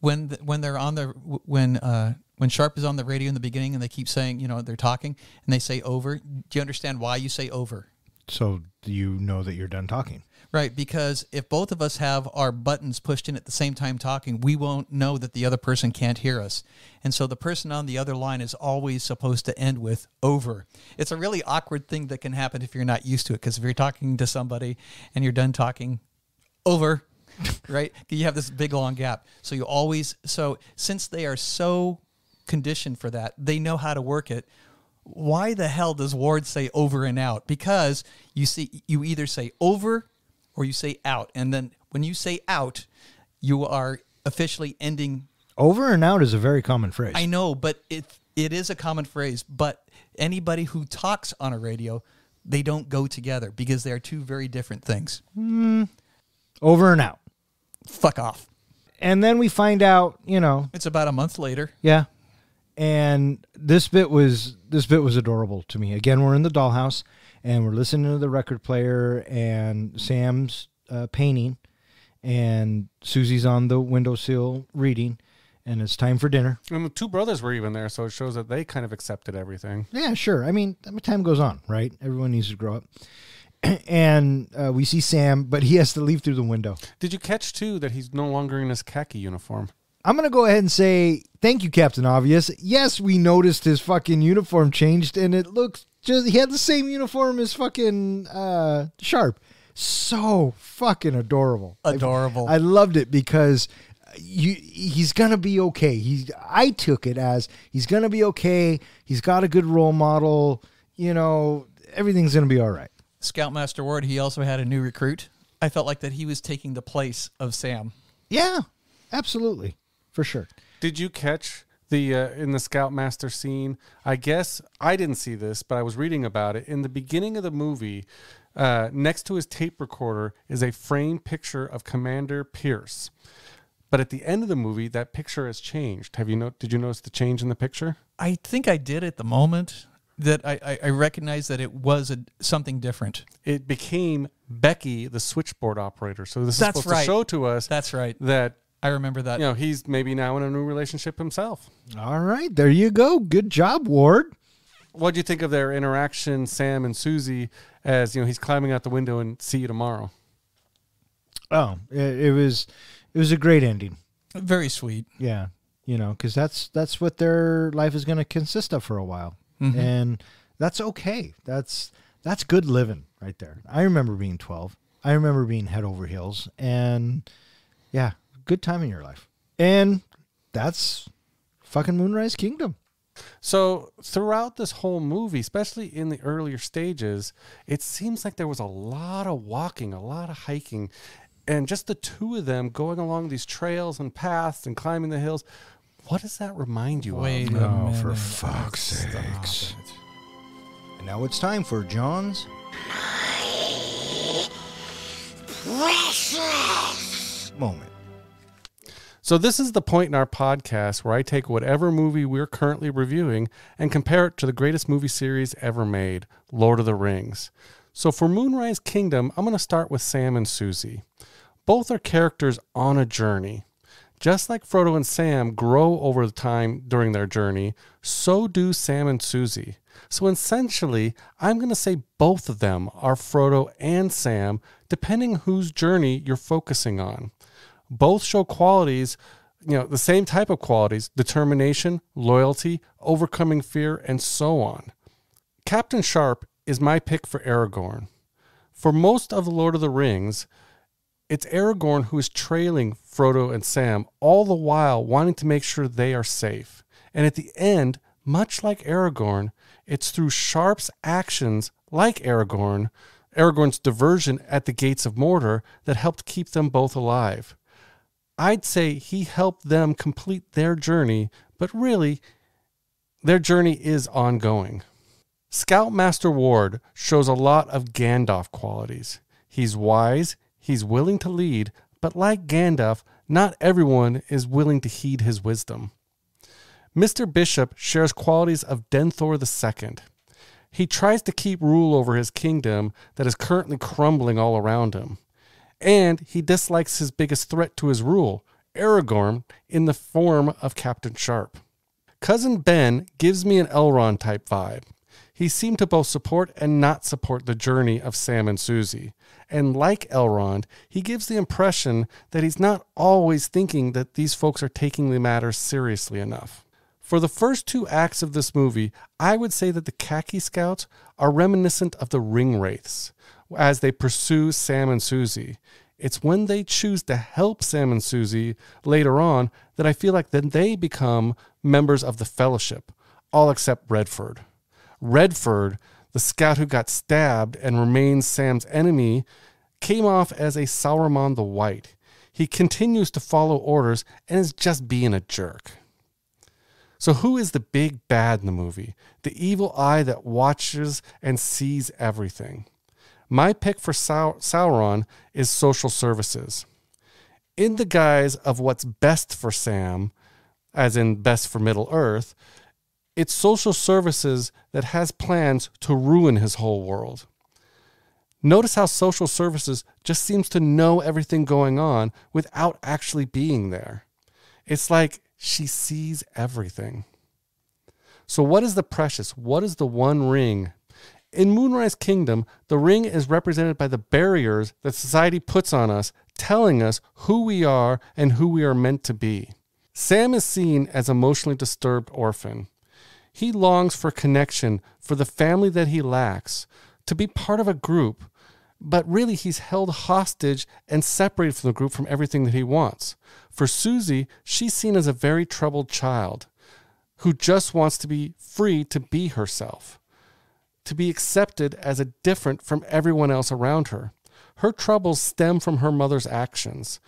E: When the, when they're on the when uh when Sharp is on the radio in the beginning and they keep saying you know they're talking and they say over. Do you understand why you say over?
C: So do you know that you're done talking?
E: Right, because if both of us have our buttons pushed in at the same time talking, we won't know that the other person can't hear us. And so the person on the other line is always supposed to end with over. It's a really awkward thing that can happen if you're not used to it. Because if you're talking to somebody and you're done talking, over, right? You have this big long gap. So you always, so since they are so conditioned for that, they know how to work it why the hell does Ward say over and out? Because you see, you either say over or you say out, and then when you say out, you are officially ending.
C: Over and out is a very common phrase.
E: I know, but it it is a common phrase. But anybody who talks on a radio, they don't go together because they are two very different things. Hmm.
C: Over and out.
E: Fuck off.
C: And then we find out, you know,
E: It's about a month later.
C: yeah. And this bit was this bit was adorable to me. Again, we're in the dollhouse and we're listening to the record player and Sam's uh, painting and Susie's on the windowsill reading and it's time for dinner.
D: And the two brothers were even there, so it shows that they kind of accepted everything.
C: Yeah, sure. I mean, time goes on, right? Everyone needs to grow up. and uh, we see Sam, but he has to leave through the window.
D: Did you catch too that he's no longer in his khaki uniform?
C: I'm going to go ahead and say thank you, Captain Obvious. Yes, we noticed his fucking uniform changed, and it looks just, he had the same uniform as fucking uh, Sharp. So fucking adorable. I-
E: Adorable.
C: I, loved it because you he's gonna be okay. He I took it as he's gonna be okay. He's got a good role model. You know, everything's gonna be all right.
E: Scoutmaster Ward. He also had a new recruit. I felt like that he was taking the place of Sam.
C: Yeah, absolutely, for sure.
D: Did you catch the uh, in the Scoutmaster scene? I guess I didn't see this, but I was reading about it. In the beginning of the movie, uh, next to his tape recorder is a framed picture of Commander Pierce. But at the end of the movie, that picture has changed. Have you no- Did you notice the change in the picture?
E: I think I did at the moment that I, I, I recognized that it was a, something different.
D: It became Becky, the switchboard operator. So this
E: That's
D: is supposed
E: right.
D: to show to us
E: That's right.
D: that
E: I remember that.
D: you know he's maybe now in a new relationship himself.
C: All right, there you go. Good job, Ward.
D: what do you think of their interaction, Sam and Susie, as you know he's climbing out the window and see you tomorrow?
C: Oh, it, it was it was a great ending.
E: Very sweet.
C: Yeah, you know, because that's that's what their life is going to consist of for a while, Mm-hmm. and that's okay. That's that's good living right there. I remember being twelve. I remember being head over heels, and yeah, good time in your life. And that's fucking Moonrise Kingdom.
D: So throughout this whole movie, especially in the earlier stages, it seems like there was a lot of walking, a lot of hiking, and just the two of them going along these trails and paths and climbing the hills. What does that remind you
E: Wait
D: of?
E: a
C: Oh, for fuck's sakes. And now it's time for John's Precious moment.
D: So this is the point in our podcast where I take whatever movie we're currently reviewing and compare it to the greatest movie series ever made, Lord of the Rings. So for Moonrise Kingdom, I'm going to start with Sam and Susie. Both are characters on a journey. Just like Frodo and Sam grow over time during their journey, so do Sam and Susie. So essentially, I'm going to say both of them are Frodo and Sam, depending whose journey you're focusing on. Both show qualities you know the same type of qualities determination loyalty overcoming fear and so on. Captain sharp is my pick for aragorn. For most of the lord of the rings it's aragorn who is trailing frodo and sam all the while wanting to make sure they are safe and at the end much like aragorn it's through sharp's actions like aragorn aragorn's diversion at the gates of mordor that helped keep them both alive I'd say he helped them complete their journey, but really, their journey is ongoing. Scoutmaster Ward shows a lot of Gandalf qualities. He's wise, he's willing to lead, but like Gandalf, not everyone is willing to heed his wisdom. Mr. Bishop shares qualities of Denethor II. He tries to keep rule over his kingdom that is currently crumbling all around him and he dislikes his biggest threat to his rule, Aragorn, in the form of Captain Sharp. Cousin Ben gives me an Elrond type vibe. He seemed to both support and not support the journey of Sam and Susie. And like Elrond, he gives the impression that he's not always thinking that these folks are taking the matter seriously enough. For the first two acts of this movie, I would say that the khaki scouts are reminiscent of the ring wraiths as they pursue Sam and Susie. It's when they choose to help Sam and Susie later on that I feel like then they become members of the fellowship, all except Redford. Redford, the scout who got stabbed and remains Sam's enemy, came off as a Saruman the White. He continues to follow orders and is just being a jerk. So, who is the big bad in the movie? The evil eye that watches and sees everything. My pick for Sau- Sauron is social services. In the guise of what's best for Sam, as in best for Middle Earth, it's social services that has plans to ruin his whole world. Notice how social services just seems to know everything going on without actually being there. It's like she sees everything. So, what is the precious? What is the one ring? In Moonrise Kingdom, the ring is represented by the barriers that society puts on us, telling us who we are and who we are meant to be. Sam is seen as emotionally disturbed orphan. He longs for connection, for the family that he lacks, to be part of a group, but really he's held hostage and separated from the group from everything that he wants. For Susie, she's seen as a very troubled child who just wants to be free to be herself, to be accepted as a different from everyone else around her. Her troubles stem from her mother's actions.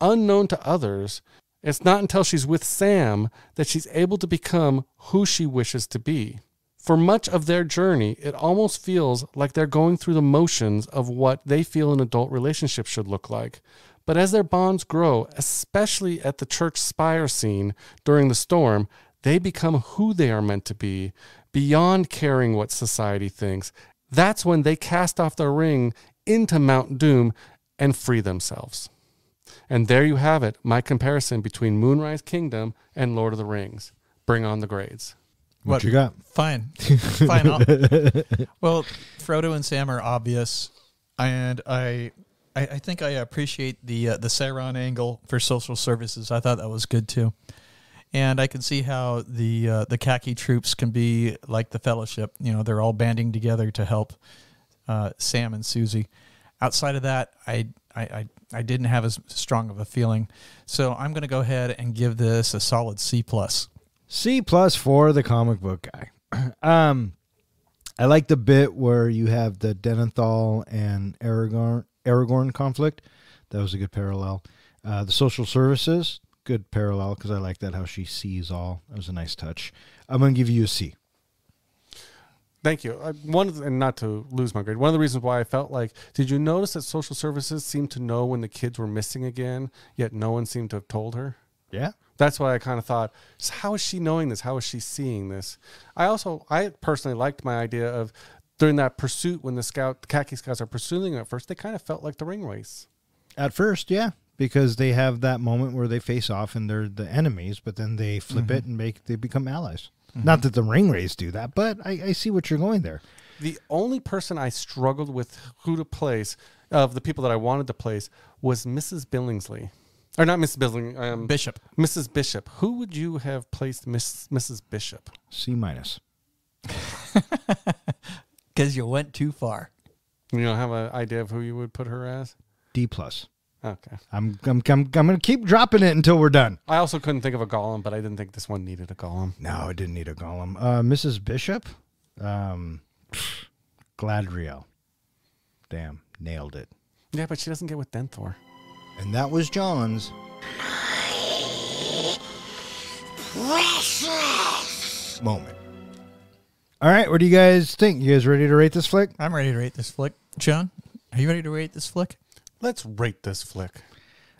D: Unknown to others, it's not until she's with Sam that she's able to become who she wishes to be. For much of their journey, it almost feels like they're going through the motions of what they feel an adult relationship should look like. But as their bonds grow, especially at the church spire scene during the storm, they become who they are meant to be, beyond caring what society thinks. That's when they cast off their ring into Mount Doom and free themselves. And there you have it, my comparison between Moonrise Kingdom and Lord of the Rings. Bring on the grades.
C: What, you got?
E: Fine. Fine. I'll- well, Frodo and Sam are obvious, and I, I, I think I appreciate the uh, the Sauron angle for social services. I thought that was good too, and I can see how the uh, the khaki troops can be like the Fellowship. You know, they're all banding together to help uh, Sam and Susie. Outside of that, I, I I I didn't have as strong of a feeling, so I'm going to go ahead and give this a solid C plus.
C: C plus for the comic book guy. um, I like the bit where you have the Denethor and Aragorn Aragorn conflict. That was a good parallel. Uh, the social services, good parallel because I like that how she sees all. That was a nice touch. I'm gonna give you a C.
D: Thank you. Uh, one and not to lose my grade. One of the reasons why I felt like, did you notice that social services seemed to know when the kids were missing again, yet no one seemed to have told her?
C: Yeah.
D: That's why I kind of thought, "So how is she knowing this? How is she seeing this? I also, I personally liked my idea of during that pursuit when the scout, the khaki scouts are pursuing her at first, they kind of felt like the ring wraiths.
C: At first, yeah, because they have that moment where they face off and they're the enemies, but then they flip it and make they become allies. Not that the ring wraiths do that, but I, I see what you're going there.
D: The only person I struggled with who to place of the people that I wanted to place was Mrs. Billingsley. Or not Mrs. Billingsley, um,
E: Bishop.
D: Mrs. Bishop. Who would you have placed Miss, Mrs. Bishop?
C: C minus.
E: Because you went too far.
D: You don't have an idea of who you would put her as?
C: D plus.
D: Okay.
C: I'm I'm I'm, I'm gonna keep dropping it until we're done.
D: I also couldn't think of a Gollum, but I didn't think this one needed a Gollum.
C: No, it didn't need a Gollum. Uh, Mrs. Bishop, um, Galadriel. Damn, nailed it.
D: Yeah, but she doesn't get with Denethor.
C: And that was John's. Moment. All right, what do you guys think? You guys ready to rate this flick?
E: I'm ready to rate this flick. John, are you ready to rate this flick?
D: Let's rate this flick.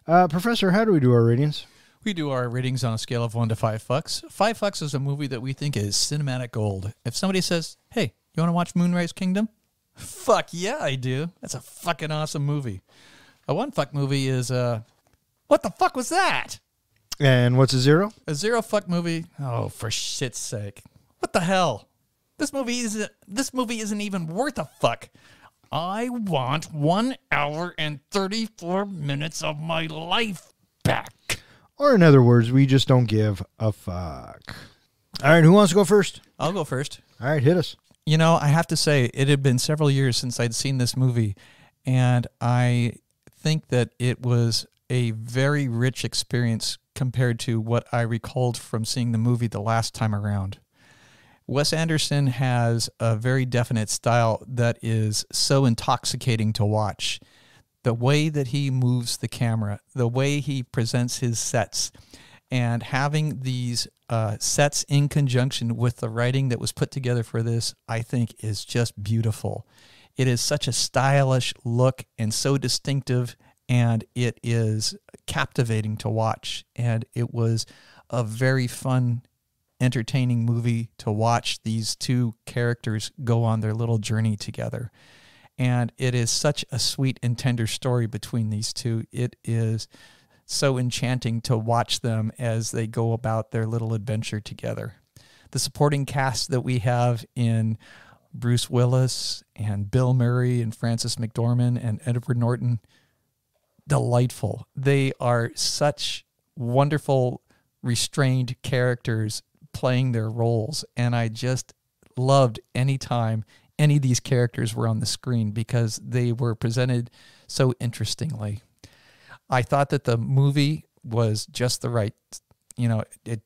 C: Uh, Professor, how do we do our ratings?
E: We do our ratings on a scale of one to five fucks. Five fucks is a movie that we think is cinematic gold. If somebody says, "Hey, you want to watch Moonrise Kingdom?" Fuck yeah, I do. That's a fucking awesome movie. A one fuck movie is uh, what the fuck was that?
C: And what's a zero?
E: A zero fuck movie? Oh, for shit's sake! What the hell? This movie isn't. This movie isn't even worth a fuck. I want one hour and thirty four minutes of my life back.
C: Or in other words, we just don't give a fuck. All right, who wants to go first?
E: I'll go first.
C: All right, hit us.
E: You know, I have to say, it had been several years since I'd seen this movie, and I think that it was a very rich experience compared to what I recalled from seeing the movie the last time around. Wes Anderson has a very definite style that is so intoxicating to watch. The way that he moves the camera, the way he presents his sets, and having these uh, sets in conjunction with the writing that was put together for this, I think is just beautiful. It is such a stylish look and so distinctive, and it is captivating to watch. And it was a very fun, entertaining movie to watch these two characters go on their little journey together. And it is such a sweet and tender story between these two. It is so enchanting to watch them as they go about their little adventure together. The supporting cast that we have in Bruce Willis and Bill Murray and Frances McDormand and Edward Norton, delightful. They are such wonderful, restrained characters playing their roles. And I just loved any time any of these characters were on the screen because they were presented so interestingly. I thought that the movie was just the right, you know, it,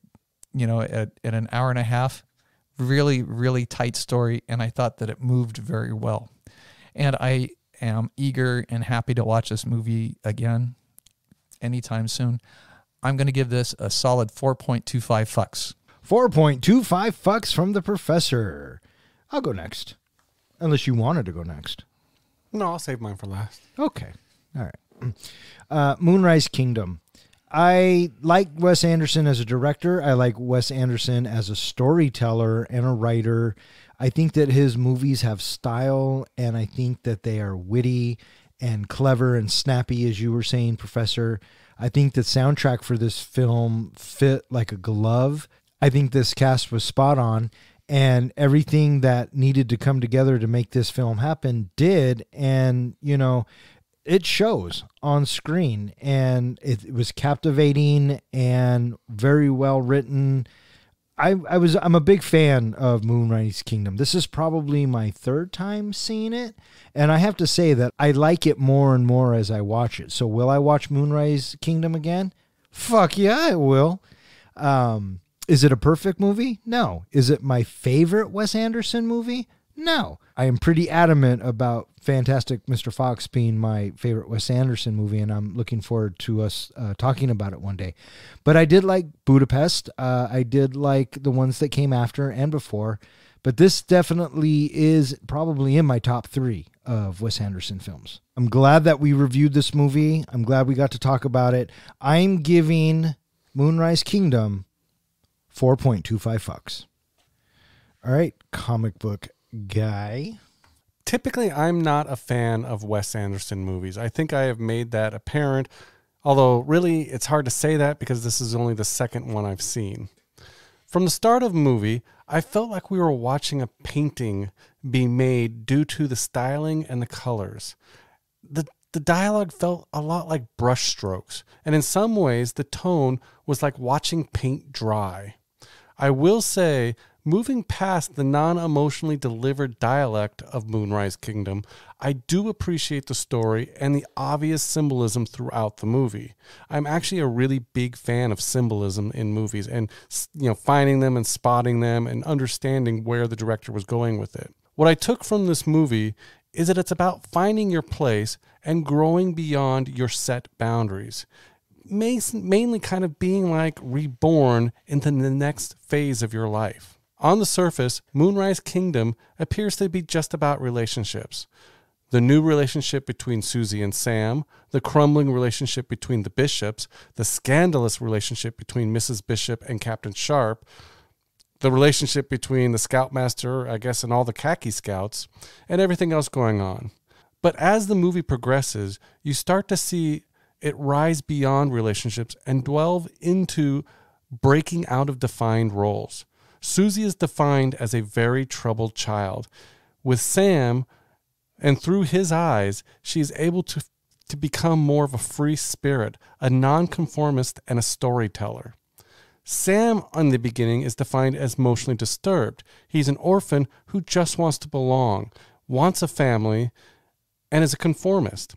E: you know, at, at an hour and a half, really, really tight story, and I thought that it moved very well. And I am eager and happy to watch this movie again anytime soon. I'm going to give this a solid 4.25 fucks.
C: 4.25 fucks from the professor. I'll go next. Unless you wanted to go next.
D: No, I'll save mine for last.
C: Okay. All right. Uh, Moonrise Kingdom. I like Wes Anderson as a director. I like Wes Anderson as a storyteller and a writer. I think that his movies have style and I think that they are witty and clever and snappy, as you were saying, Professor. I think the soundtrack for this film fit like a glove. I think this cast was spot on. and everything that needed to come together to make this film happen did. And, you know, it shows on screen and it, it was captivating and very well written. I, I was I'm a big fan of Moonrise Kingdom. This is probably my third time seeing it, and I have to say that I like it more and more as I watch it. So will I watch Moonrise Kingdom again? Fuck yeah, I will. Um, is it a perfect movie? No. Is it my favorite Wes Anderson movie? No. I am pretty adamant about Fantastic Mr. Fox being my favorite Wes Anderson movie, and I'm looking forward to us uh, talking about it one day. But I did like Budapest. Uh, I did like the ones that came after and before. But this definitely is probably in my top three of Wes Anderson films. I'm glad that we reviewed this movie. I'm glad we got to talk about it. I'm giving Moonrise Kingdom 4.25 fucks. All right, comic book guy.
D: Typically, I'm not a fan of Wes Anderson movies. I think I have made that apparent, although really it's hard to say that because this is only the second one I've seen. From the start of the movie, I felt like we were watching a painting be made due to the styling and the colors. The the dialogue felt a lot like brushstrokes, and in some ways the tone was like watching paint dry. I will say Moving past the non emotionally delivered dialect of Moonrise Kingdom, I do appreciate the story and the obvious symbolism throughout the movie. I'm actually a really big fan of symbolism in movies and you know finding them and spotting them and understanding where the director was going with it. What I took from this movie is that it's about finding your place and growing beyond your set boundaries mainly kind of being like reborn into the next phase of your life. On the surface, Moonrise Kingdom appears to be just about relationships. The new relationship between Susie and Sam, the crumbling relationship between the bishops, the scandalous relationship between Mrs. Bishop and Captain Sharp, the relationship between the scoutmaster, I guess, and all the khaki scouts, and everything else going on. But as the movie progresses, you start to see it rise beyond relationships and delve into breaking out of defined roles. Susie is defined as a very troubled child. With Sam, and through his eyes, she is able to, to become more of a free spirit, a nonconformist, and a storyteller. Sam, in the beginning, is defined as emotionally disturbed. He's an orphan who just wants to belong, wants a family, and is a conformist.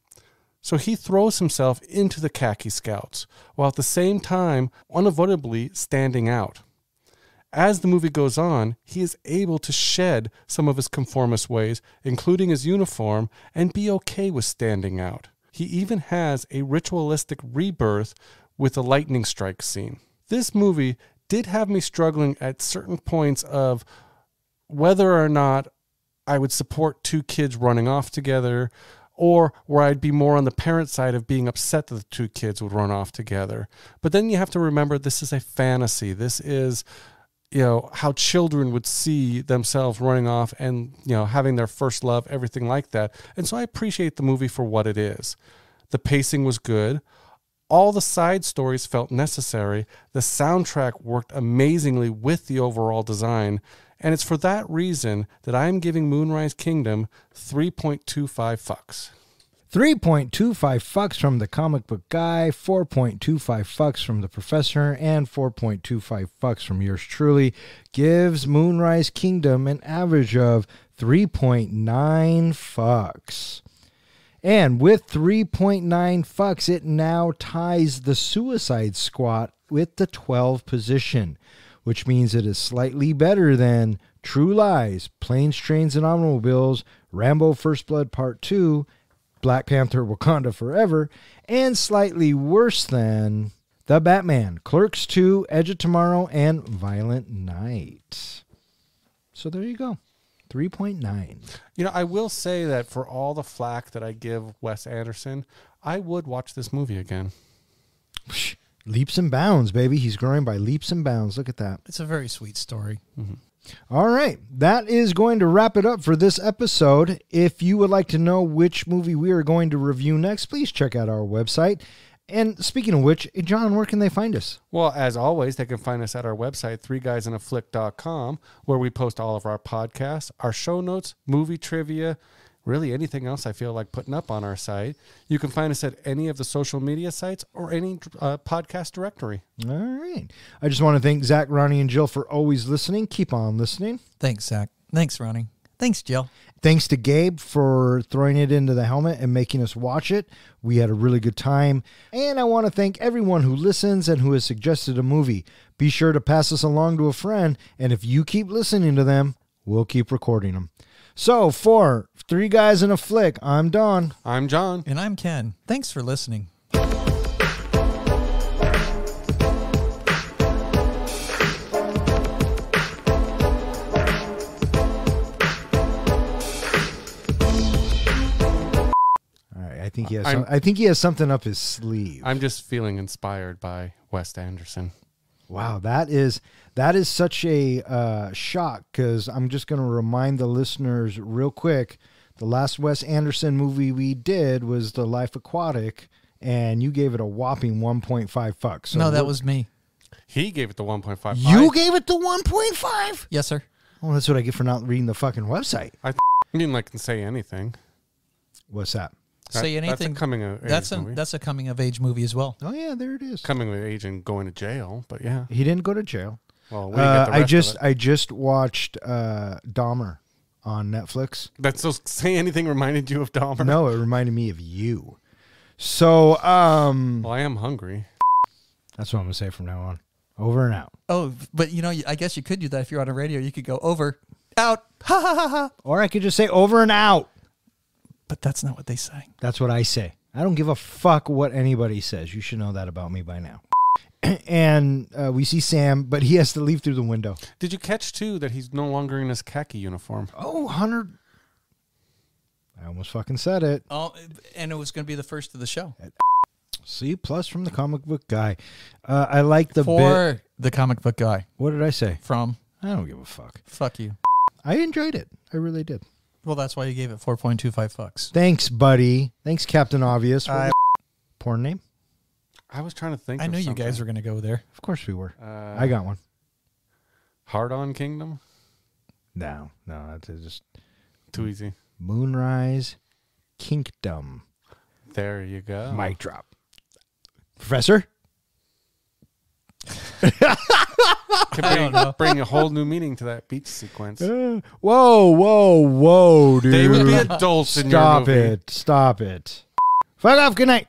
D: So he throws himself into the khaki scouts, while at the same time unavoidably standing out as the movie goes on, he is able to shed some of his conformist ways, including his uniform, and be okay with standing out. He even has a ritualistic rebirth with a lightning strike scene. This movie did have me struggling at certain points of whether or not I would support two kids running off together or where I'd be more on the parent side of being upset that the two kids would run off together. But then you have to remember this is a fantasy. This is you know how children would see themselves running off and you know having their first love everything like that. And so i appreciate the movie for what it is. The pacing was good. All the side stories felt necessary. The soundtrack worked amazingly with the overall design and it's for that reason that i'm giving moonrise kingdom 3.25 fucks
C: 3.25 fucks from the comic book guy, 4.25 fucks from the professor, and 4.25 fucks from yours truly gives Moonrise Kingdom an average of 3.9 fucks. And with 3.9 fucks, it now ties the Suicide Squad with the 12 position, which means it is slightly better than True Lies, Planes, Trains, and Automobiles, Rambo First Blood Part 2, Black Panther Wakanda Forever, and slightly worse than The Batman, Clerks 2, Edge of Tomorrow, and Violent Night. So there you go. 3.9.
D: You know, I will say that for all the flack that I give Wes Anderson, I would watch this movie again.
C: Leaps and bounds, baby. He's growing by leaps and bounds. Look at that.
E: It's a very sweet story.
C: Mm-hmm. All right, that is going to wrap it up for this episode. If you would like to know which movie we are going to review next, please check out our website And speaking of which, John, where can they find us?
D: Well, as always, they can find us at our website, threeguysandaflick.com, where we post all of our podcasts, our show notes, movie trivia, really anything else I feel like putting up on our site. You can find us at any of the social media sites or any uh, podcast directory.
C: All right. I just want to thank Zach, Ronnie, and Jill for always listening. Keep on listening.
E: Thanks, Zach. Thanks, Ronnie. Thanks, Jill.
C: Thanks to Gabe for throwing it into the helmet and making us watch it. We had a really good time. And I want to thank everyone who listens and who has suggested a movie. Be sure to pass this along to a friend. And if you keep listening to them, we'll keep recording them. So, for Three Guys and a Flick, I'm Don.
D: I'm John.
E: And I'm Ken. Thanks for listening.
C: All right, I think he has.
D: I'm-
C: Some, I think he has something up his sleeve.
D: I'm just feeling inspired by Wes Anderson.
C: Wow, that is that is such a uh, shock because I'm just going to remind the listeners real quick. The last Wes Anderson movie we did was The Life Aquatic, and you gave it a whopping 1.5 fucks. So
E: no, that was me.
D: He gave it the 1.5.
C: you
D: I,
C: gave it the 1.5.
E: Yes, sir.
C: Well, that's what I get for not reading the fucking website.
D: I didn't like to say anything.
C: What's that?
D: That-
E: Say
D: that's a
E: anything.
D: coming of age
E: That's a
D: movie.
E: that's a coming of age movie as well.
C: Oh yeah, there it is.
D: coming of age and going to jail. But yeah,
C: He didn't go to jail.
D: well, we get
C: Uh,
D: the
C: I just
D: Of it.
C: I just watched uh, Dahmer on Netflix.
D: That's so say anything reminded you of Dahmer.
C: No, it reminded me of you. So um,
D: Well, I am hungry.
C: that's what I'm gonna say from now on. Over and out.
E: Oh, but you know, I guess you could do that if you're on a radio. You could go over, out, ha ha ha ha.
C: Or I could just say over and out.
E: But that's not what they say.
C: That's what I say. I don't give a fuck what anybody says. You should know that about me by now. and uh, we see Sam, but he has to leave through the window.
D: Did you catch too that he's no longer in his khaki uniform?
C: Oh, Hunter. I almost fucking said it.
E: Oh, and it was going to be the first of the show
C: C plus from the comic book guy. Uh, I like the bit.
E: the comic book guy
C: What did I say?
E: from
C: I don't give a fuck.
E: Fuck You.
C: I enjoyed it. I really did.
E: Well, that's why you gave it 4.25 bucks.
C: Thanks, buddy. Thanks, Captain Obvious. What
E: I-
C: was- Porn name?
D: I was trying to think.
E: I
D: of
E: knew you guys
D: something.
E: were going to go there.
C: Of course we were.
D: Uh,
C: I got one.
D: Hard on Kingdom.
C: No, no, that's just
D: Too easy.
C: Moonrise Kingdom.
D: There you go.
C: Mic drop. Professor?
D: Could bring, bring a whole new meaning to that beach sequence.
C: Uh, whoa, whoa, whoa, dude.
D: They would be adults in your
C: Stop
D: movie.
C: it. Stop it. Fuck off. Good night.